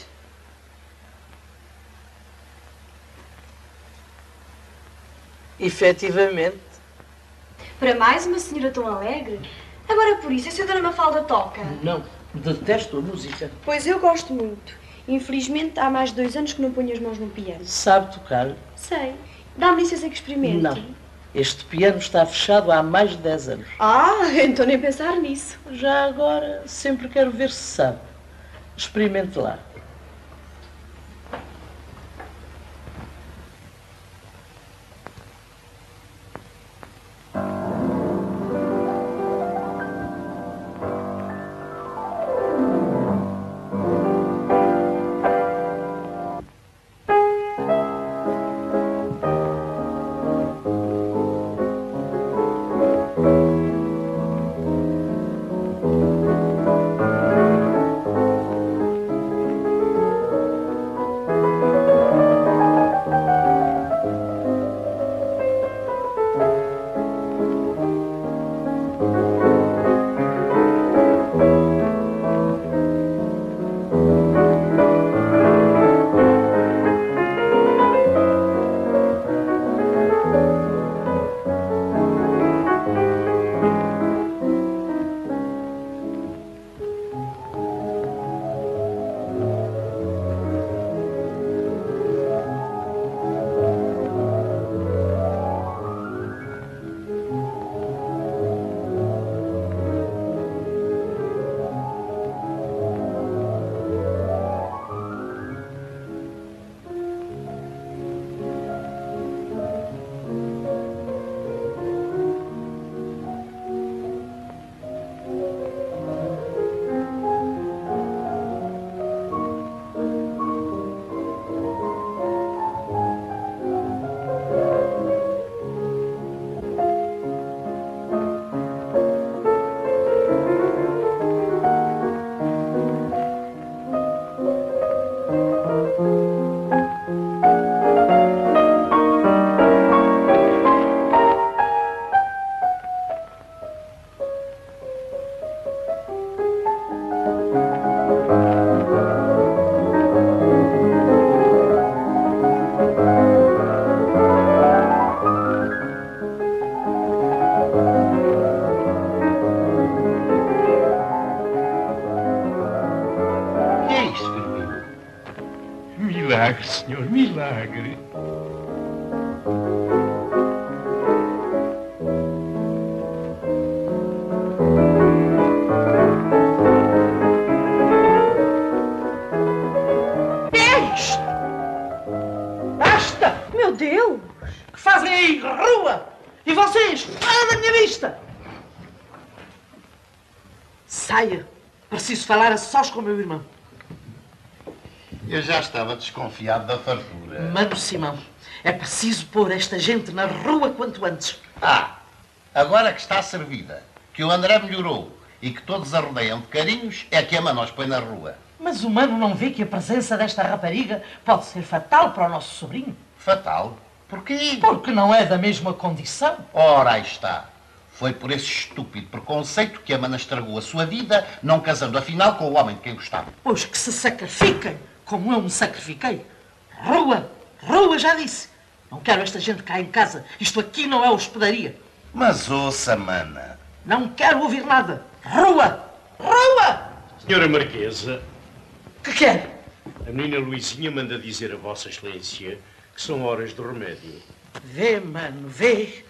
Efetivamente. Para mais uma senhora tão alegre? Agora por isso, a senhora Mafalda toca? Não, detesto a música. Pois eu gosto muito. Infelizmente, há mais de dois anos que não ponho as mãos num piano. Sabe tocar? Sei. Dá-me licença que experimente. Não. Este piano está fechado há mais de 10 anos. Ah, então nem pensar nisso. Já agora, sempre quero ver se sabe. Experimente lá. Falar a sós com o meu irmão. Eu já estava desconfiado da fartura. Mano Simão, é preciso pôr esta gente na rua quanto antes. Ah, agora que está servida, que o André melhorou e que todos a rodeiam de carinhos, é que a Manos põe na rua. Mas o mano não vê que a presença desta rapariga pode ser fatal para o nosso sobrinho? Fatal? Porquê? Porque não é da mesma condição. Ora, aí está. Foi por esse estúpido preconceito que a mana estragou a sua vida, não casando afinal com o homem de quem gostava. Pois que se sacrifiquem, como eu me sacrifiquei. Rua, rua, já disse. Não quero esta gente cá em casa. Isto aqui não é hospedaria. Mas ouça, mana. Não quero ouvir nada. Rua, rua! Senhora Marquesa, Que quer? a menina Luizinha manda dizer a Vossa Excelência que são horas de remédio. Vê, mano, vê.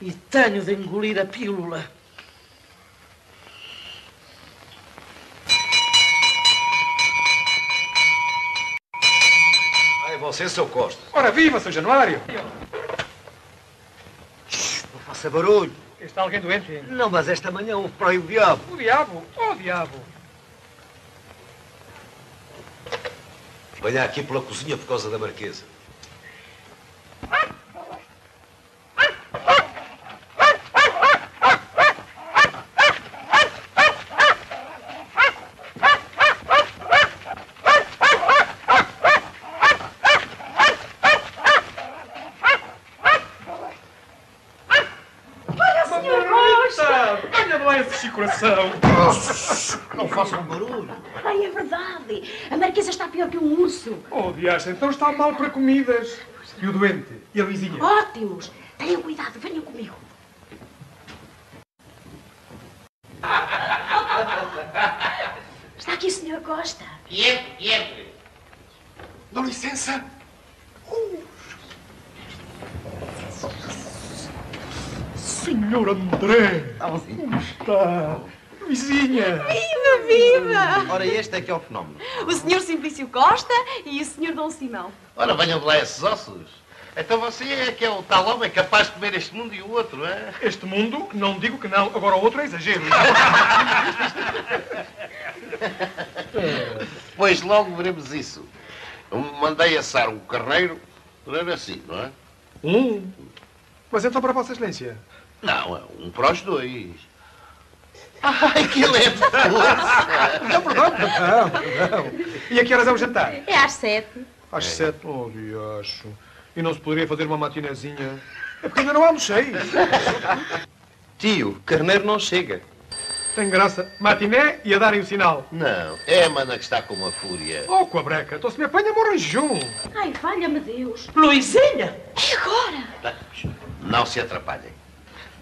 E tenho de engolir a pílula. Ai, você, seu Costa. Ora, viva, seu Januário! Não faça barulho. Está alguém doente? Não, mas esta manhã houve para aí o diabo. O diabo? Oh, diabo! Venha aqui pela cozinha por causa da marquesa. Olha, senhor Costa! Olha lá esse coração! Não façam barulho. Ai, é verdade. A marquesa está pior que um urso. Oh, diacho, então está mal para comidas. E o doente? E a Luizinha? Ótimos. Tenham cuidado, venham comigo. Está aqui, senhor Costa. E entre, e entre. Dá licença. Senhor André! Como está? Luizinha! Viva, viva! Ora, este é que é o fenómeno. O senhor Simplício Costa e o senhor Dom Simão. Ora, venham de lá esses ossos. Então você é que é o tal homem capaz de comer este mundo e o outro, é? Este mundo, não digo que não, agora o outro é exagero. Pois logo veremos isso. Eu mandei assar um carneiro, era assim, não é? Um? Mas então para Vossa Excelência? Não, é um para os dois. Ai, que leve força! Não, perdão, perdão, perdão. E a que horas é o jantar? É às sete. Às sete. Oh, diacho. E não se poderia fazer uma matinezinha? É porque ainda não almocei. Tio, carneiro não chega. Tem graça. Matiné e a darem o sinal. Não, é a mana que está com uma fúria. Oh, com a breca. Então se me apanha, morro em jejum. Ai, valha-me Deus. Luizinha! E agora? Não se atrapalhem.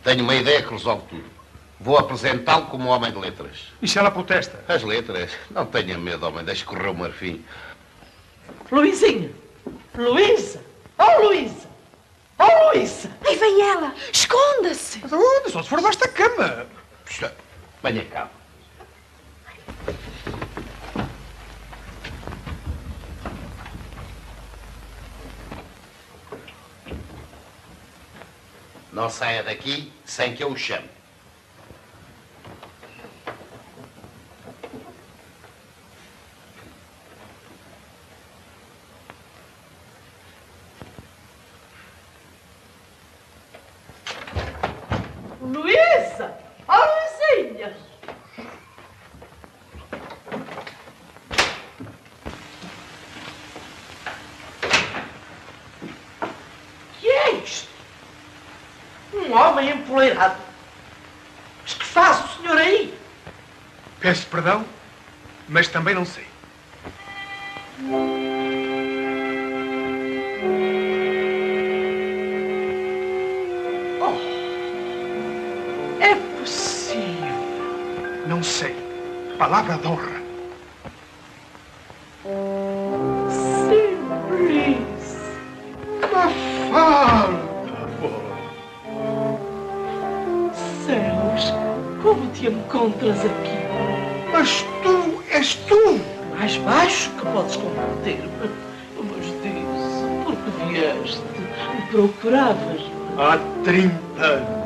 Tenho uma ideia que resolve tudo. Vou apresentá-lo como homem de letras. E se ela protesta? As letras? Não tenha medo, homem. Deixe correr o marfim. Luizinha! Luísa! Oh, Luísa! Oh, Luísa! Aí vem ela! Esconda-se! Mas aonde? Só se for abaixo da cama. Venha cá. Não saia daqui sem que eu o chame. É isto? Um homem empoleirado. Mas que faz o senhor aí? Peço perdão, mas também não sei. É possível. Não sei. Palavra de honra. Simples. Mafalda! Céus, te encontras aqui? Mas tu és tu! Mais baixo que podes compreender-me. Mas diz, por que vieste? Me procuravas? Há 30 anos.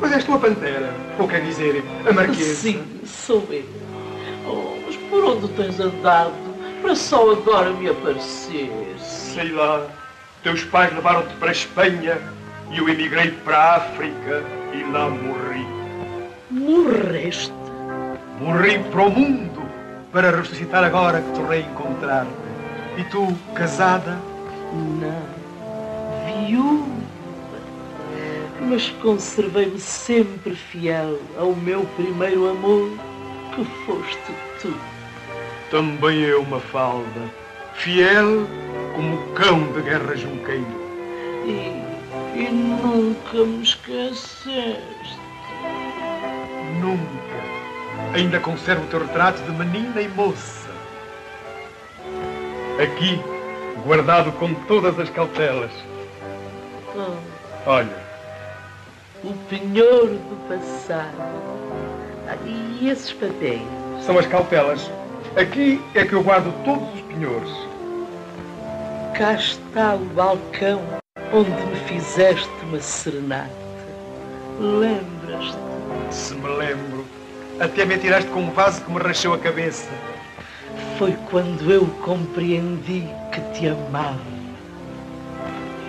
Mas és tu a pantera, ou quer dizer, a marquesa. Sim, sou eu. Oh, mas por onde tens andado para só agora me aparecer? Sei lá. Teus pais levaram-te para a Espanha e eu emigrei para a África e lá morri. Morreste? Morri para o mundo para ressuscitar agora que tornei a encontrar-te. E tu, casada, Não, viúva. Mas conservei-me sempre fiel ao meu primeiro amor, que foste tu. Também eu, Mafalda, fiel como o cão de guerra junqueiro. E, e nunca me esqueceste. Nunca. Ainda conservo o teu retrato de menina e moça. Aqui, guardado com todas as cautelas. Oh, Olha, o penhor do passado. Ah, E esses papéis? são as cautelas. Aqui é que eu guardo todos os penhores. Cá está o balcão onde me fizeste uma serenata. Lembras-te? Se me lembro. Até me atiraste com um vaso que me rachou a cabeça. Foi quando eu compreendi que te amava.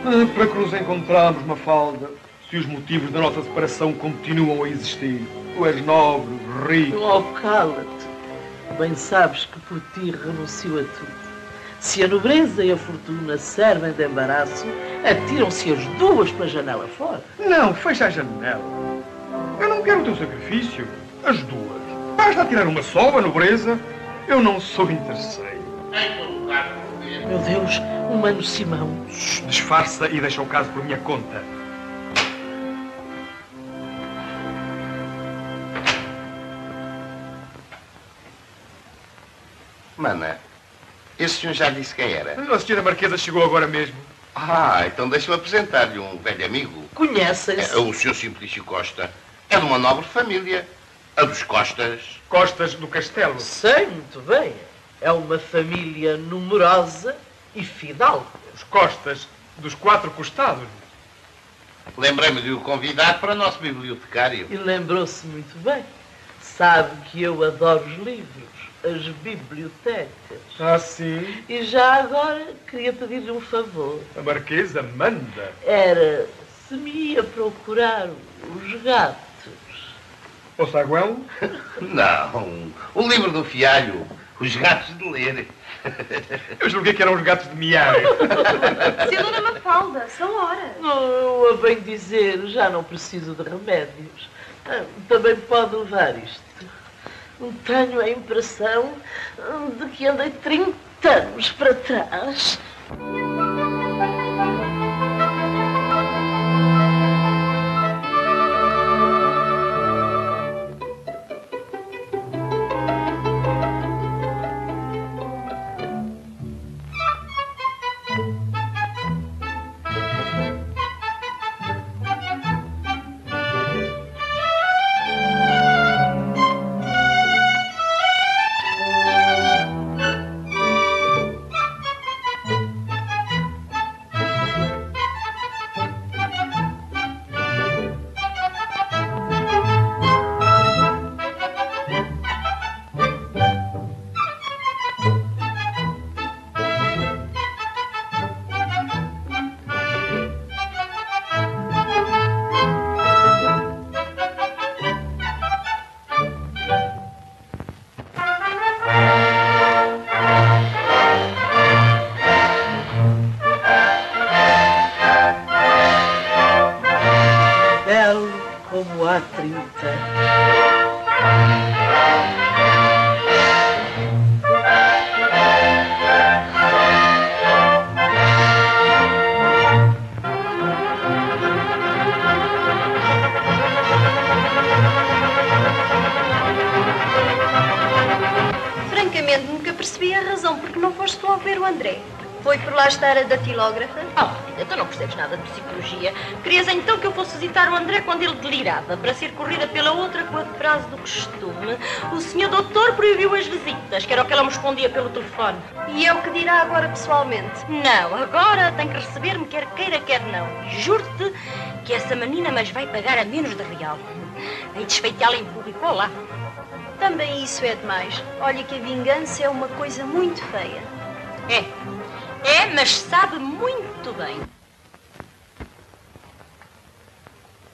Ah, para que nos encontramos, Mafalda, se os motivos da nossa separação continuam a existir. Tu és nobre, rico. Oh, cala-te. Bem sabes que por ti renuncio a tudo. Se a nobreza e a fortuna servem de embaraço, atiram-se as duas pela janela fora. Não, fecha a janela. Eu não quero o teu sacrifício. As duas. Basta tirar uma só, a nobreza. Eu não sou interesseiro. Meu Deus, o Mano Simão. Disfarça e deixa o caso por minha conta. Mana, esse senhor já disse quem era? A senhora Marquesa chegou agora mesmo. Ah, então deixa-me apresentar-lhe um velho amigo. Conheces? É, o senhor Simplício Costa. É de uma nobre família. A dos Costas. Costas do Castelo. Sei muito bem. É uma família numerosa e fidalga. Os Costas dos quatro costados. Lembrei-me de o convidar para nosso bibliotecário. E lembrou-se muito bem. Sabe que eu adoro os livros, as bibliotecas. Ah, sim? E já agora queria pedir-lhe um favor. A Marquesa manda. Era se me ia procurar os gatos. O saguão? Não, o livro do fialho. Os gatos de ler. Eu julguei que eram os gatos de miar. Senhora Mafalda, são horas. Eu a bem dizer, já não preciso de remédios. Ah, Também pode levar isto. Tenho a impressão de que andei 30 anos para trás. Datilógrafa? Oh, Rita, tu não percebes nada de psicologia. Querias então que eu fosse visitar o André quando ele delirava, para ser corrida pela outra com a frase do costume. O senhor doutor proibiu as visitas, que era o que ela me respondia pelo telefone. E é o que dirá agora pessoalmente? Não, agora tem que receber-me, quer queira, quer não. E Juro-te que essa menina mas vai pagar a menos de real. Hei desfeitá-la em público, olá. Também isso é demais. Olha que a vingança é uma coisa muito feia. É, é, mas sabe muito bem.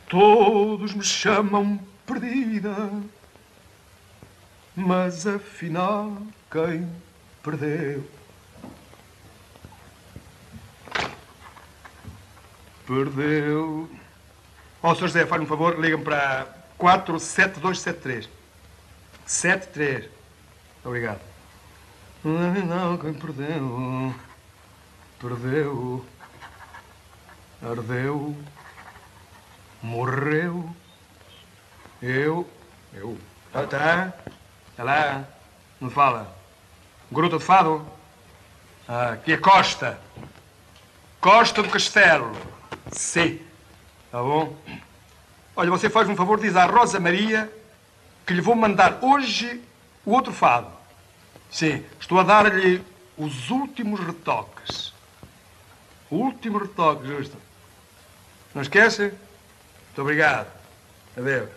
Todos me chamam perdida, mas afinal quem perdeu? Perdeu. Ó, oh, Sr. José, faz-me um favor, liga-me para 47273. 73. Obrigado. Não, quem perdeu? Perdeu. Ardeu. Morreu. Eu. Eu. Tá, tá. Tá lá. Não fala. Gruta de Fado. Ah, aqui é Costa. Costa do Castelo. Sim. Tá bom? Olha, você faz um favor, diz à Rosa Maria que lhe vou mandar hoje o outro fado. Sim, estou a dar-lhe os últimos retoques. O último retoque, justo. Não esquece? Muito obrigado. Adeus.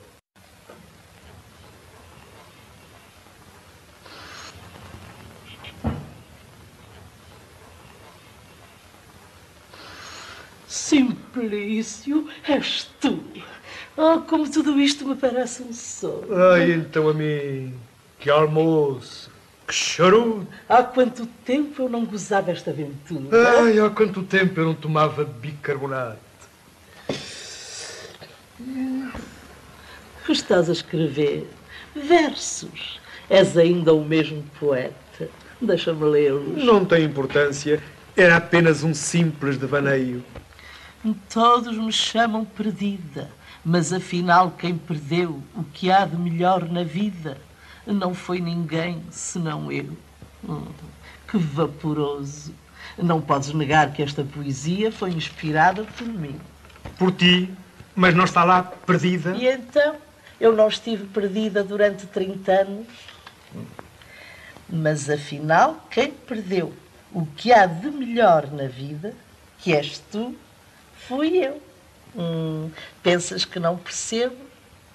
Simplício, és tu. Oh, como tudo isto me parece um sonho. Ai, então a mim, que almoço, que charuto. Há quanto tempo eu não gozava esta aventura. Ai, há quanto tempo eu não tomava bicarbonato. Que estás a escrever? Versos. És ainda o mesmo poeta. Deixa-me lê-los. Não tem importância. Era apenas um simples devaneio. Todos me chamam perdida, mas afinal quem perdeu o que há de melhor na vida não foi ninguém senão eu. Hum, que vaporoso! Não podes negar que esta poesia foi inspirada por mim. Por ti, mas não está lá perdida? E então? Eu não estive perdida durante 30 anos. Mas afinal, quem perdeu o que há de melhor na vida, que és tu, fui eu. Hum, pensas que não percebo?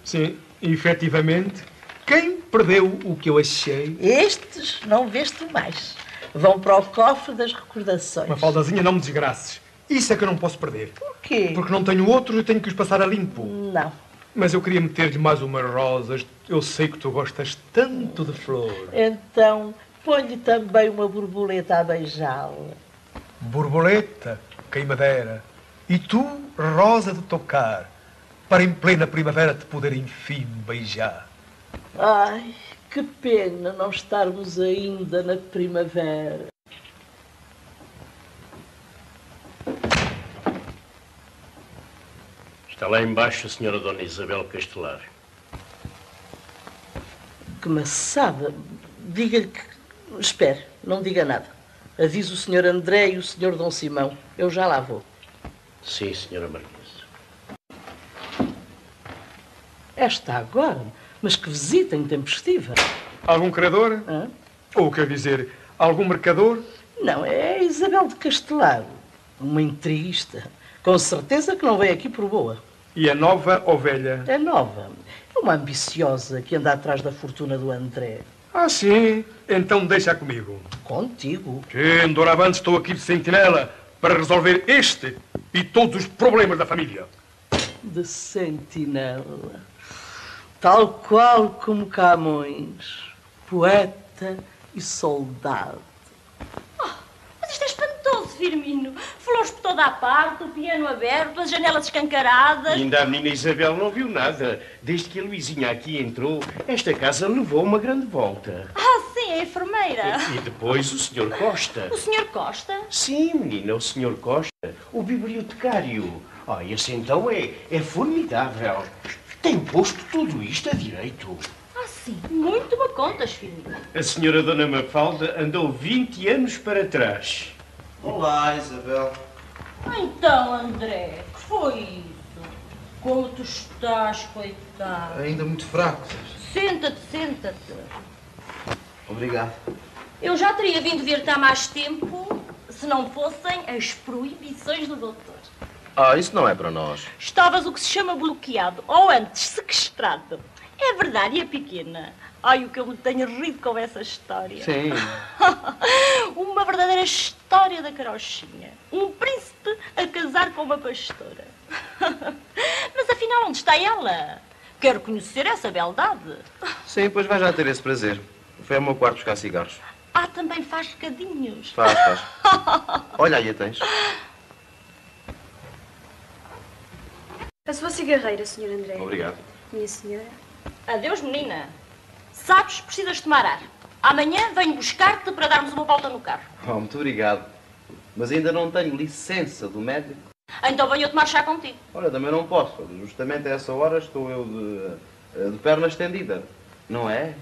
Sim, efetivamente. Quem perdeu o que eu achei? Estes não vês tu mais. Vão para o cofre das recordações. Uma faldazinha, não me desgraces. Isso é que eu não posso perder. Por quê? Porque não tenho outros e tenho que os passar a limpo. Não. Mas eu queria meter-lhe mais umas rosas. Eu sei que tu gostas tanto de flor. Então, põe-lhe também uma borboleta a beijá-la. Borboleta, queimadera. E tu, rosa de tocar, para em plena primavera te poder enfim beijar. Ai, que pena não estarmos ainda na primavera. Está lá embaixo a senhora Dona Isabel Castelar. Que maçada. Diga-lhe que... Espere, não diga nada. Avise o senhor André e o senhor Dom Simão. Eu já lá vou. Sim, senhora Marquesa. Esta agora? Mas que visita intempestiva. Algum credor? Hã? Ou, quer dizer, algum mercador? Não, é Isabel de Castelar. Uma intriguista. Com certeza que não veio aqui por boa. E a nova ou velha? É nova. É uma ambiciosa que anda atrás da fortuna do André. Ah, sim? Então deixa comigo. Contigo? Sim, doravante estou aqui de sentinela para resolver este e todos os problemas da família. De sentinela. Tal qual como Camões. Poeta e soldado. Mas isto é espantoso, Firmino. Flores por toda a parte, o piano aberto, as janelas escancaradas. Ainda a menina Isabel não viu nada. Desde que a Luizinha aqui entrou, esta casa levou uma grande volta. Ah, sim, a enfermeira. E depois o Sr. Costa. O senhor Costa? Sim, menina, o Sr. Costa, o bibliotecário. Ah, esse então é, é formidável. Tem posto tudo isto a direito. Ah, sim. Muito me contas, Firmino. A senhora Dona Mafalda andou 20 anos para trás. Olá, Isabel. Então, André, que foi isso? Como tu estás, coitado? Ainda muito fraco. Senta-te, senta-te. Obrigado. Eu já teria vindo ver-te há mais tempo se não fossem as proibições do doutor. Ah, isso não é para nós. Estavas o que se chama bloqueado, ou antes, sequestrado. É verdade, e a pequena? Ai, o que eu me tenho rido com essa história. Sim. uma verdadeira história da carochinha. Um príncipe a casar com uma pastora. Mas afinal, onde está ela? Quero conhecer essa beldade. Sim, pois vai já ter esse prazer. Foi ao meu quarto buscar cigarros. Ah, também faz recadinhos. Faz, faz. Olha, aí a tens. A sua cigarreira, Sr. André. Obrigado. Minha senhora. Adeus, menina. Sabes, precisas tomar ar. Amanhã venho buscar-te para darmos uma volta no carro. Oh, muito obrigado. Mas ainda não tenho licença do médico. Então venho tomar chá contigo. Olha, também não posso. Justamente a essa hora estou eu de, de perna estendida. Não é?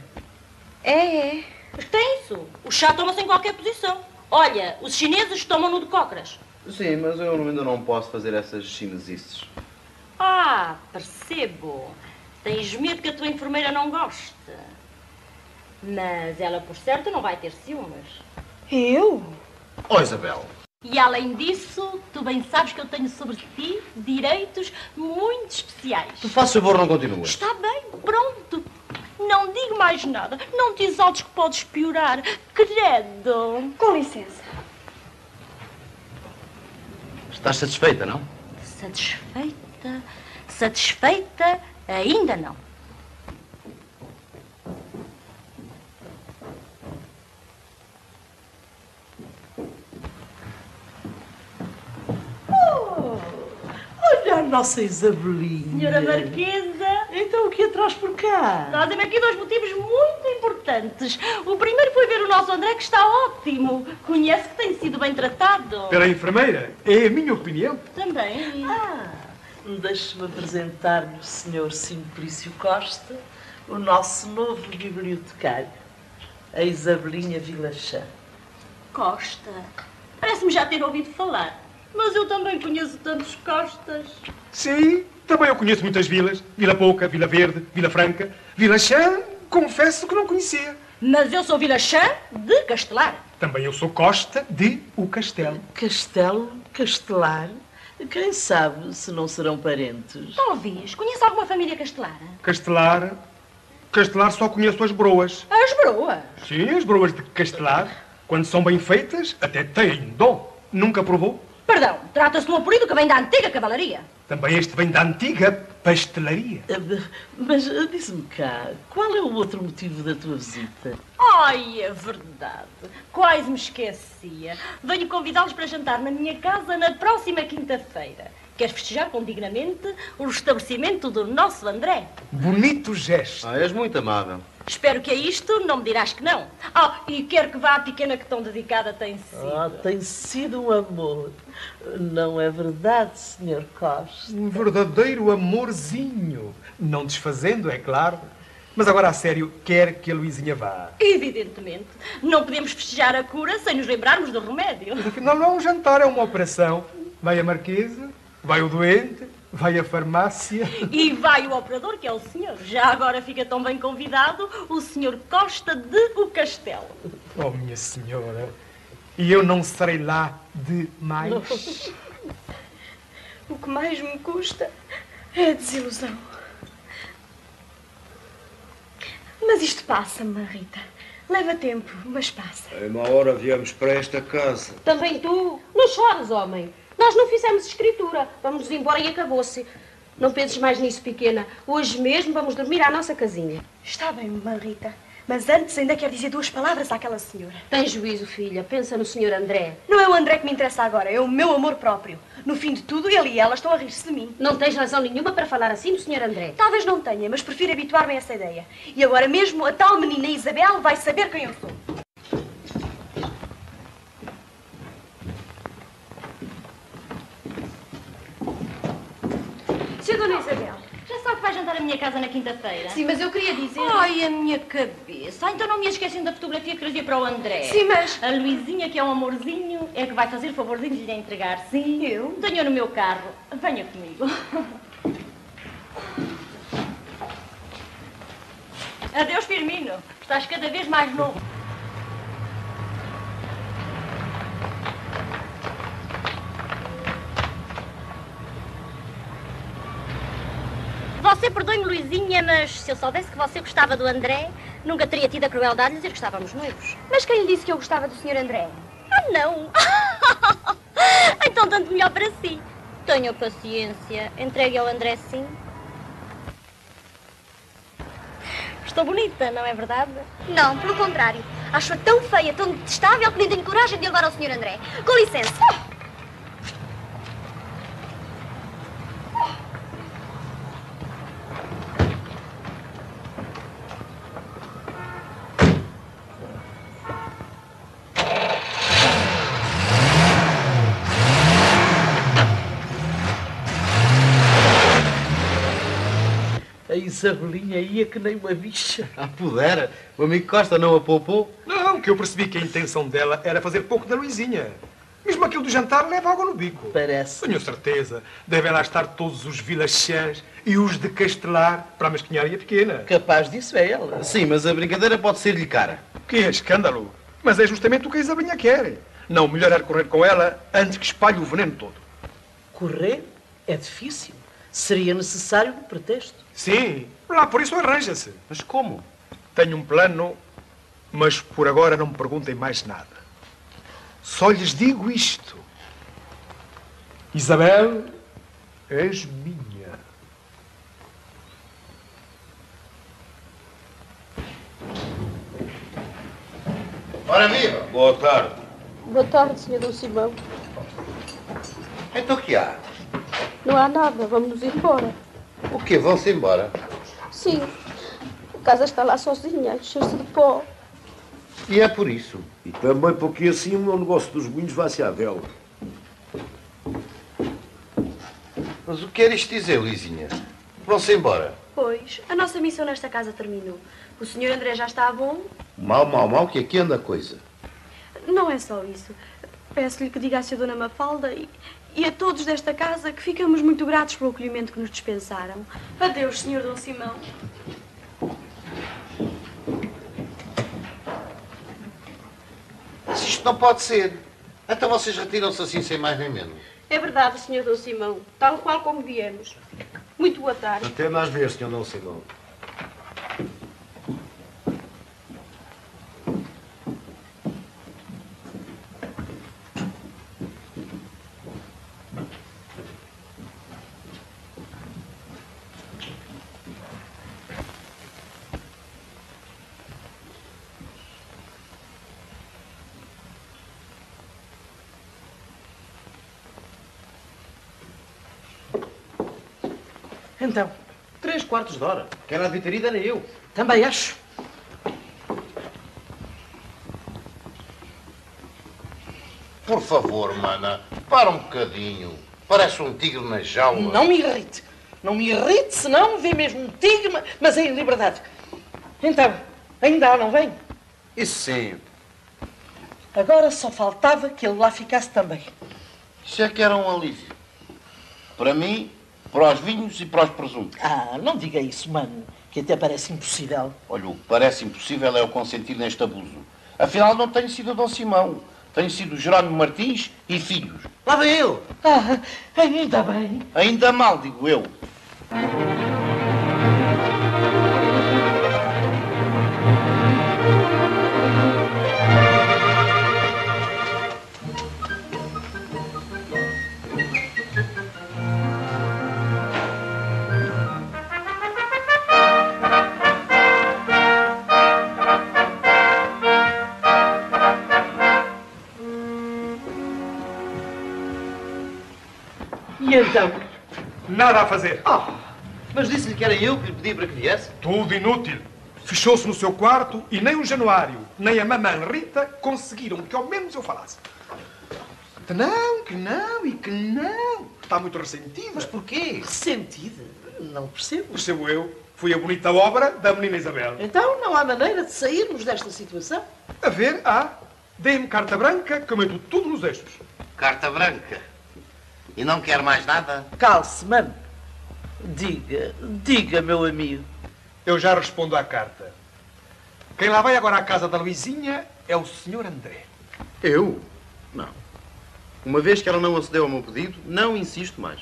É, é. Mas tem isso. O chá toma-se em qualquer posição. Olha, os chineses tomam-no de cócoras. Sim, mas eu ainda não posso fazer essas chinesices. Ah, percebo. Tens medo que a tua enfermeira não goste. Mas ela, por certo, não vai ter ciúmes. Eu? Oh, Isabel. E além disso, tu bem sabes que eu tenho sobre ti direitos muito especiais. Tu faz favor, não continuas. Está bem, pronto. Não digo mais nada. Não te exaltes que podes piorar. Credo. Com licença. Estás satisfeita, não? Satisfeita? Satisfeita? Ainda não. Olha a nossa Isabelinha. Senhora Marquesa. Então o que a traz por cá? Trazem-me aqui dois motivos muito importantes. O primeiro foi ver o nosso André, que está ótimo. Conhece que tem sido bem tratado. Pela enfermeira, é a minha opinião. Também. Ah, deixe-me apresentar-lhe o Sr. Simplício Costa, o nosso novo bibliotecário, a Isabelinha Vilachã. Costa. Parece-me já ter ouvido falar. Mas eu também conheço tantos Costas. Sim, também eu conheço muitas vilas. Vila Pouca, Vila Verde, Vila Franca. Vila Chã, confesso que não conhecia. Mas eu sou Vila Chã de Castelar. Também eu sou Costa de O Castelo. Castelo, Castelar, quem sabe se não serão parentes? Talvez. Conhece alguma família castelara? Castelar... Castelar só conheço as broas. As broas? Sim, as broas de Castelar, quando são bem feitas, até têm dom. Nunca provou? Perdão, trata-se de um apelido que vem da antiga cavalaria. Também este vem da antiga pastelaria. Mas eh, diz-me cá, qual é o outro motivo da tua visita? Ai, é verdade. Quase me esquecia. Venho convidá-los para jantar na minha casa na próxima quinta-feira. Queres festejar com dignamente o restabelecimento do nosso André? Bonito gesto. Ah, és muito amável. Espero que a isto não me dirás que não. Ah, e quero que vá à pequena que tão dedicada tem sido. Ah, tem sido um amor. Não é verdade, Sr. Costa? Um verdadeiro amorzinho. Não desfazendo, é claro. Mas agora, a sério, quer que a Luizinha vá. Evidentemente. Não podemos festejar a cura sem nos lembrarmos do remédio. Mas afinal não é um jantar, é uma operação. Vai a marquesa, vai o doente, vai a farmácia. E vai o operador, que é o senhor. Já agora fica tão bem convidado, o senhor Costa de O Castelo. Oh, minha senhora. E eu não serei lá de mais. O que mais me custa é a desilusão. Mas isto passa-me, Rita. Leva tempo, mas passa. É uma hora viemos para esta casa. Também tu? Não chores, homem. Nós não fizemos escritura. Vamos embora e acabou-se. Não penses mais nisso, pequena. Hoje mesmo vamos dormir à nossa casinha. Está bem, Marita. Mas antes ainda quero dizer duas palavras àquela senhora. Tem juízo, filha. Pensa no senhor André. Não é o André que me interessa agora, é o meu amor próprio. No fim de tudo, ele e ela estão a rir-se de mim. Não tens razão nenhuma para falar assim do senhor André. Talvez não tenha, mas prefiro habituar-me a essa ideia. E agora mesmo a tal menina Isabel vai saber quem eu sou. Sr. Dona Isabel, já sabe que vai jantar à minha casa na quinta-feira? Sim, mas eu queria dizer... Ai, a minha cabeça. Ah, então não me esquecem da fotografia que trazia para o André. Sim, mas- A Luizinha, que é um amorzinho, é que vai fazer o favorzinho de lhe entregar. Sim. Eu? Tenho no meu carro. Venha comigo. Adeus, Firmino. Estás cada vez mais novo. Você perdoe-me, Luizinha, mas se eu soubesse que você gostava do André, nunca teria tido a crueldade de dizer que estávamos noivos. Mas quem lhe disse que eu gostava do Sr. André? Ah, não! então, tanto melhor para si. Tenha paciência. Entregue ao André, sim. Estou bonita, não é verdade? Não, pelo contrário. Acho-a tão feia, tão detestável que nem tenho coragem de levar ao Sr. André. Com licença. A Isabelinha ia que nem uma bicha. Ah, pudera. O amigo Costa não a poupou? Não, que eu percebi que a intenção dela era fazer pouco da Luizinha. Mesmo aquilo do jantar leva água no bico. Parece. Tenho certeza. Devem lá estar todos os vilachãs e os de Castelar para a mesquinharia pequena. Capaz disso é ela. Sim, mas a brincadeira pode ser-lhe cara. Que é escândalo. Mas é justamente o que a Isabelinha quer. Não, melhor é correr com ela antes que espalhe o veneno todo. Correr é difícil. Seria necessário um pretexto. Sim, lá por isso arranja-se. Mas como? Tenho um plano, mas por agora não me perguntem mais nada. Só lhes digo isto. Isabel, és minha. Ora viva! Boa tarde. Boa tarde, Sr. Dom Simão. Então o que há? Não há nada, vamos nos embora. O quê? Vão-se embora? Sim, a casa está lá sozinha, a encher-se de pó. E é por isso. E também porque assim o meu negócio dos moinhos vai-se à vela. Mas o que quer isto dizer, Lizinha? Vão-se embora. Pois, a nossa missão nesta casa terminou. O senhor André já está bom? Mal, mal, mal, que aqui anda a coisa. Não é só isso. Peço-lhe que diga à sua dona Mafalda e, e a todos desta casa que ficamos muito gratos pelo acolhimento que nos dispensaram. Adeus, senhor Dom Simão. Mas isto não pode ser. Então vocês retiram-se assim sem mais nem menos. É verdade, Sr. Dom Simão, tal qual como viemos. Muito boa tarde. Até mais ver, senhor não Simão. Então, Três quartos de hora. Quem era devia ter ido era eu. também acho. Por favor, mana, para um bocadinho. Parece um tigre na jaula. Não me irrite. Não me irrite, senão vê mesmo um tigre, ma- mas é em liberdade. Então, ainda há, não vem? Isso sim. Agora só faltava que ele lá ficasse também. Isso é que era um alívio. Para mim, para os vinhos e para os presuntos. Ah, não diga isso, mano, que até parece impossível. Olha, o que parece impossível é o consentir neste abuso. Afinal, não tenho sido o Dom Simão. Tenho sido o Jerónimo Martins e filhos. Lá vem ele. Ah, ainda bem. Ainda mal, digo eu. Nada a fazer. Mas disse-lhe que era eu que lhe pedi para que viesse? Tudo inútil. Fechou-se no seu quarto e nem o Januário, nem a mamãe Rita conseguiram que ao menos eu falasse. Que não, que não e que não. Está muito ressentida. Mas porquê? Ressentida? Não percebo. Percebo eu. Foi a bonita obra da menina Isabel. Então não há maneira de sairmos desta situação? A ver, há. Dê-me carta branca que eu meto tudo nos eixos. Carta branca. E não quer mais nada? Calce, mano. Diga, diga, meu amigo. Eu já respondo à carta. Quem lá vai agora à casa da Luizinha é o senhor André. Eu? Não. Uma vez que ela não acedeu ao meu pedido, não insisto mais.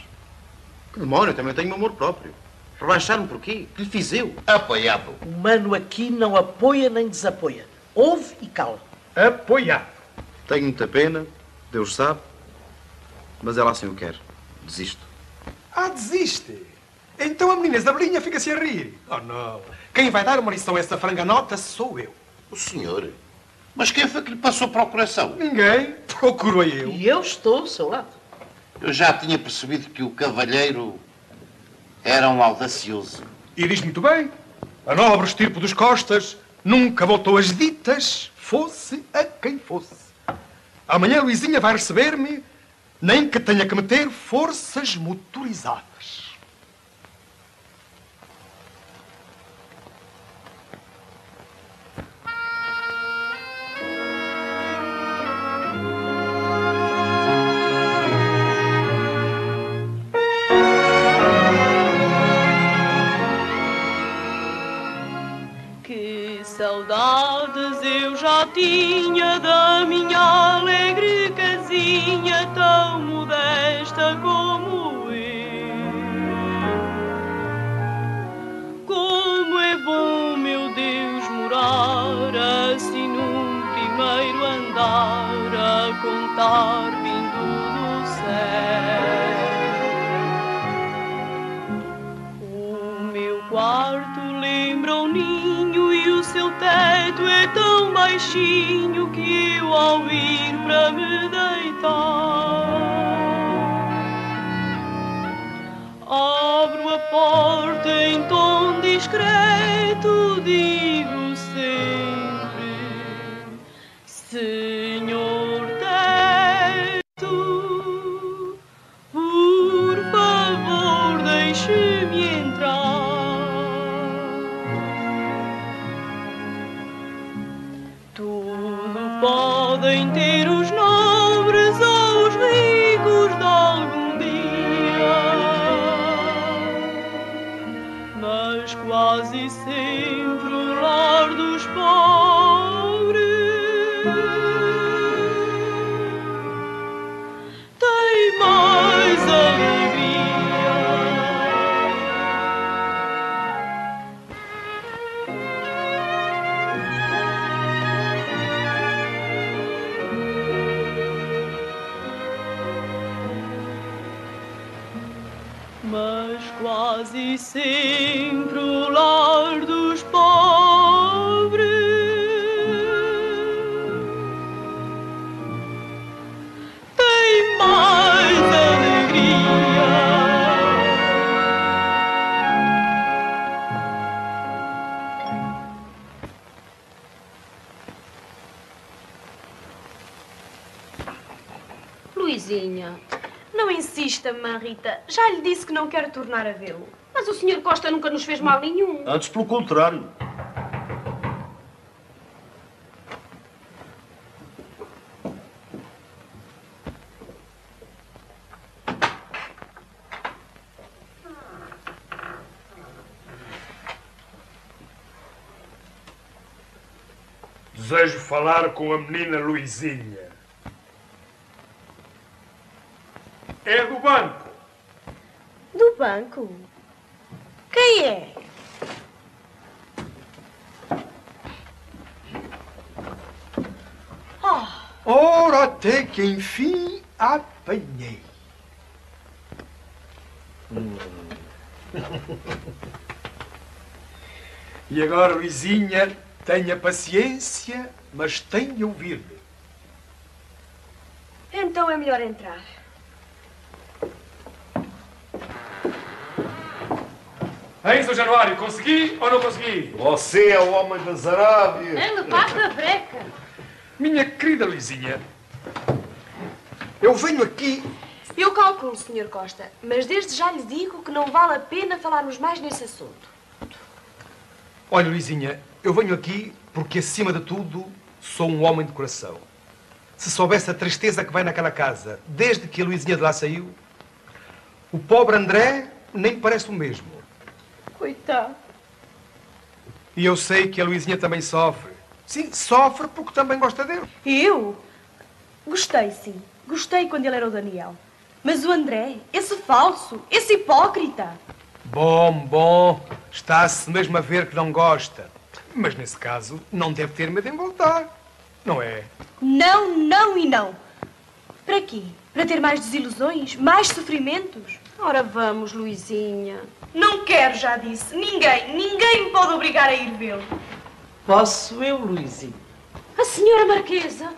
Que demónio, também tenho amor próprio. Rebaixar-me por quê? Que lhe fiz eu? Apoiado. O mano aqui não apoia nem desapoia. Ouve e cala. Apoiado. Tenho muita pena, Deus sabe, mas ela assim o quer. Desisto. Ah, desiste. Então a menina Isabelinha fica-se a rir. Oh, não. Quem vai dar uma lição a essa franganota sou eu. O senhor? Mas quem foi que lhe passou para o coração? Ninguém. Procurei eu. E eu estou ao seu lado. Eu já tinha percebido que o cavalheiro era um audacioso. E diz muito bem. A nobre estirpe dos Costas nunca voltou às ditas, fosse a quem fosse. Amanhã Luizinha vai receber-me, nem que tenha que meter forças motorizadas. Que Saudades eu já tinha da que lhe disse que não quero tornar a vê-lo. mas o Sr. Costa nunca nos fez mal nenhum. Antes, pelo contrário. Desejo falar com a menina Luizinha. É do banco. Banco? Quem é? Oh, Ora, até que enfim apanhei. E agora, Luizinha, tenha paciência, mas tem de ouvir-me. então é melhor entrar. Hein, Sr. Januário, consegui ou não consegui? Você é o homem das Arábias. Anda, passa a breca. Minha querida Luizinha, eu venho aqui. Eu calculo, Sr. Costa, mas desde já lhe digo que não vale a pena falarmos mais nesse assunto. Olha, Luizinha, eu venho aqui porque, acima de tudo, sou um homem de coração. Se soubesse a tristeza que vai naquela casa desde que a Luizinha de lá saiu, o pobre André nem parece o mesmo. Coitado. E eu sei que a Luizinha também sofre. Sim, sofre porque também gosta dele. Eu? Gostei, sim. Gostei quando ele era o Daniel. Mas o André, esse falso, esse hipócrita. Bom, bom, está-se mesmo a ver que não gosta. Mas nesse caso, não deve ter medo em voltar. Não é? Não, não e não. Para quê? Para ter mais desilusões? Mais sofrimentos? Ora vamos, Luizinha. Não quero, já disse. Ninguém, ninguém me pode obrigar a ir vê-lo. Posso eu, Luizinho? A senhora Marquesa.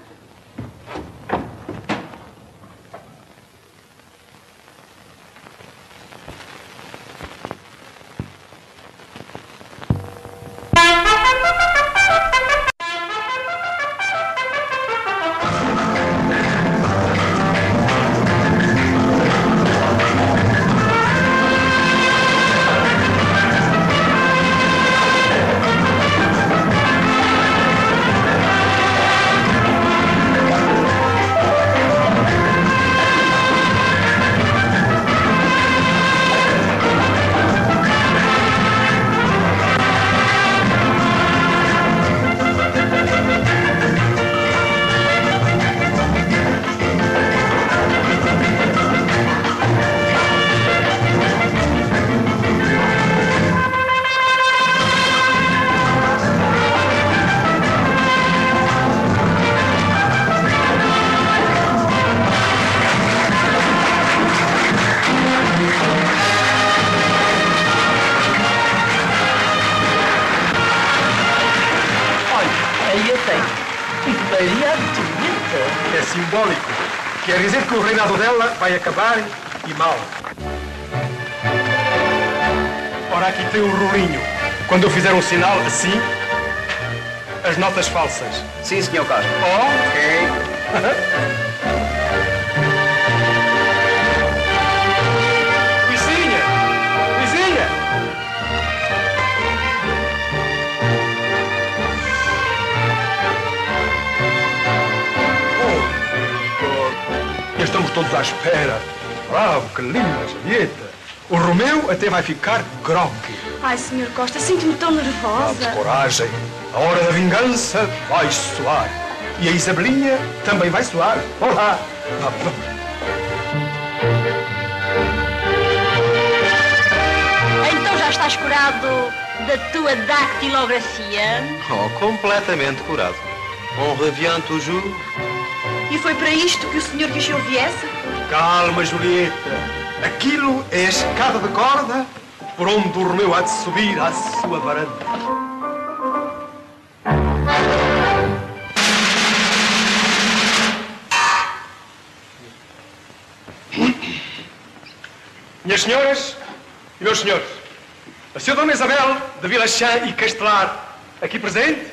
Dela vai acabar e mal. Ora, aqui tem o rolinho. Quando eu fizer um sinal assim, as notas falsas. Sim, senhor Costa. Ok. todos à espera. Bravo, que linda, Julieta. O Romeu até vai ficar grogue. Ai, Sr. Costa, sinto-me tão nervosa. Vamos, coragem. A hora da vingança vai soar. E a Isabelinha também vai soar. Olá! Vamos. Então já estás curado da tua dactilografia? Oh, completamente curado. On revient toujours. E foi para isto que o senhor quis que eu viesse? Calma, Julieta. Aquilo é a escada de corda por onde o Romeu há de subir à sua varanda. Minhas senhoras e meus senhores, a senhora Dona Isabel de Vila Chã e Castelar, aqui presente,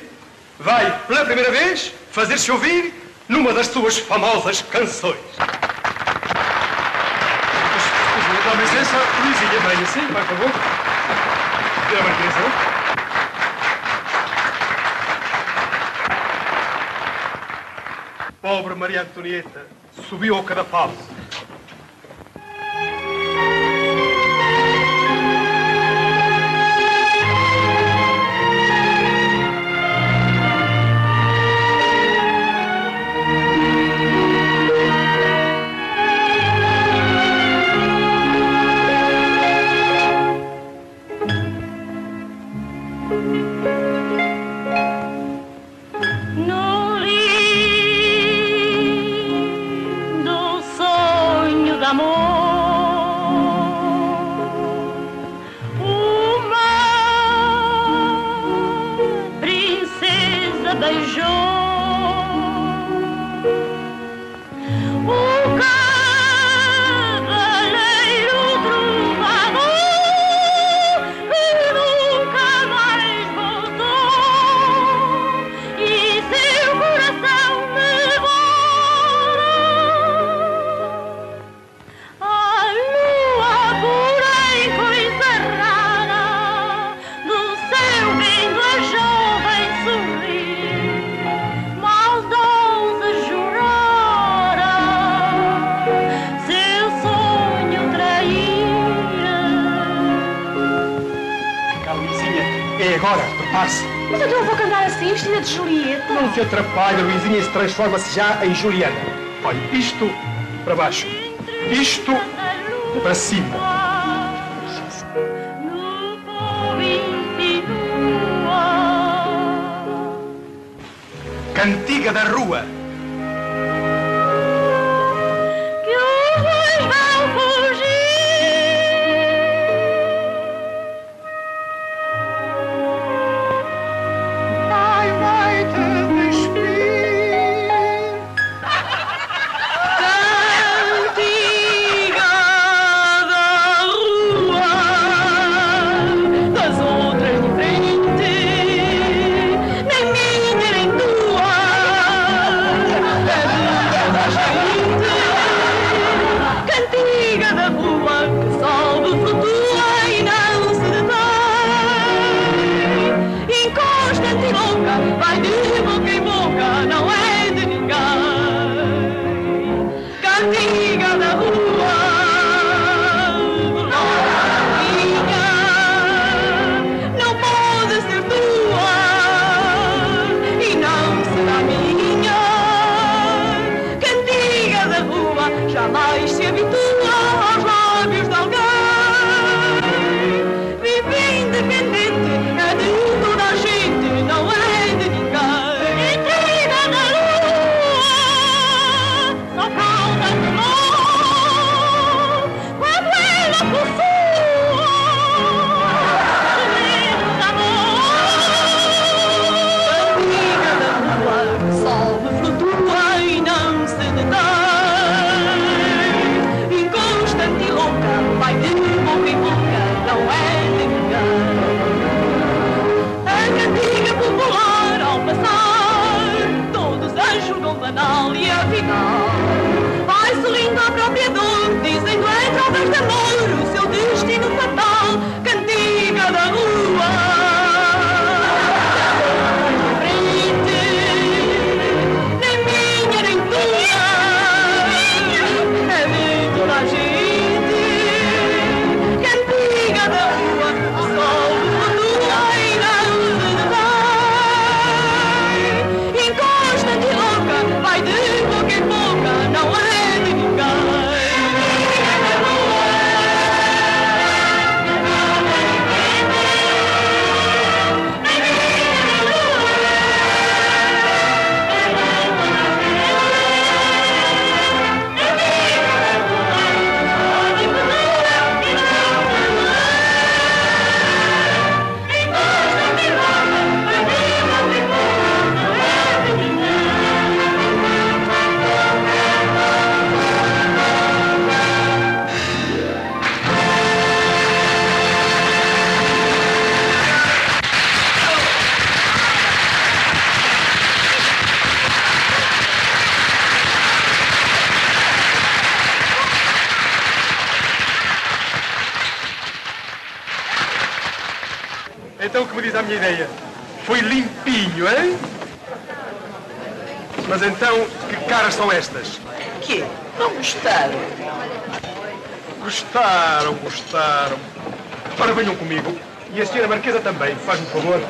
vai pela primeira vez fazer-se ouvir numa das suas famosas canções. Dá licença, Luizinha, venha assim, por favor. Senhora Marquesa. Pobre Maria Antonieta subiu ao cadafalso. Transforma-se já em Juliana. Olha, isto para baixo, isto para cima. Cantiga da rua. Caras são estas? Quê? Não gostaram? Gostaram, gostaram. Ora, venham comigo. E a senhora Marquesa também, faz-me um favor.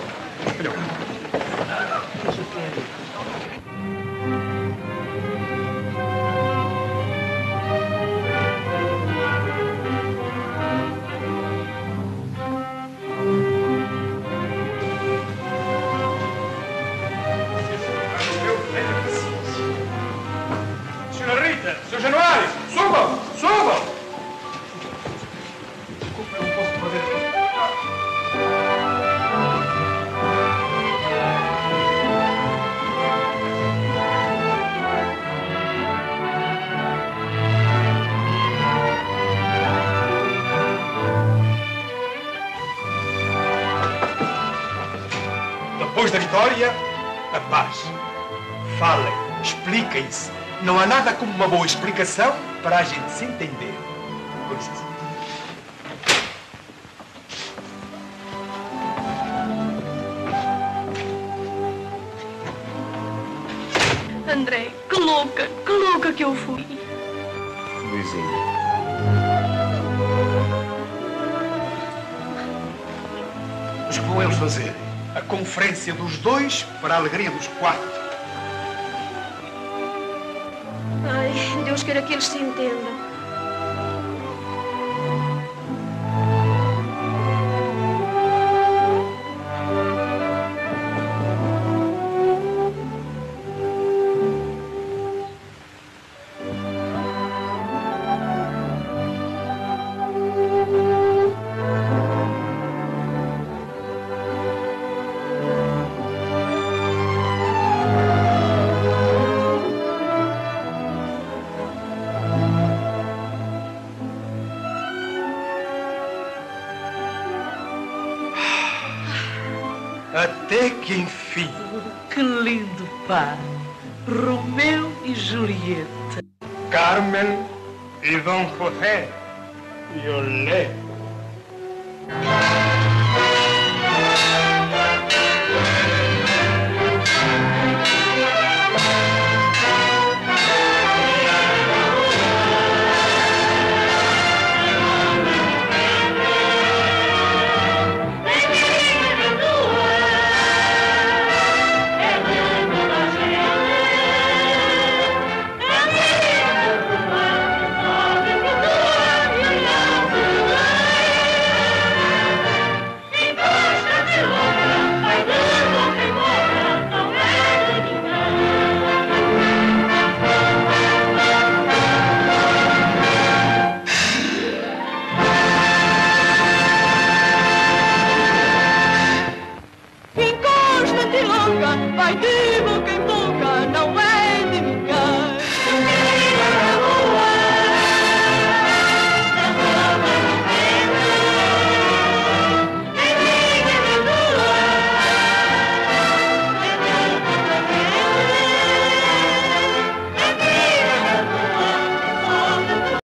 Venham. Nada como uma boa explicação para a gente se entender. Com licença. André, que louca, que louca que eu fui. Luizinho. Mas o que vão eles fazer? A conferência dos dois para a alegria dos quatro. Deus queira que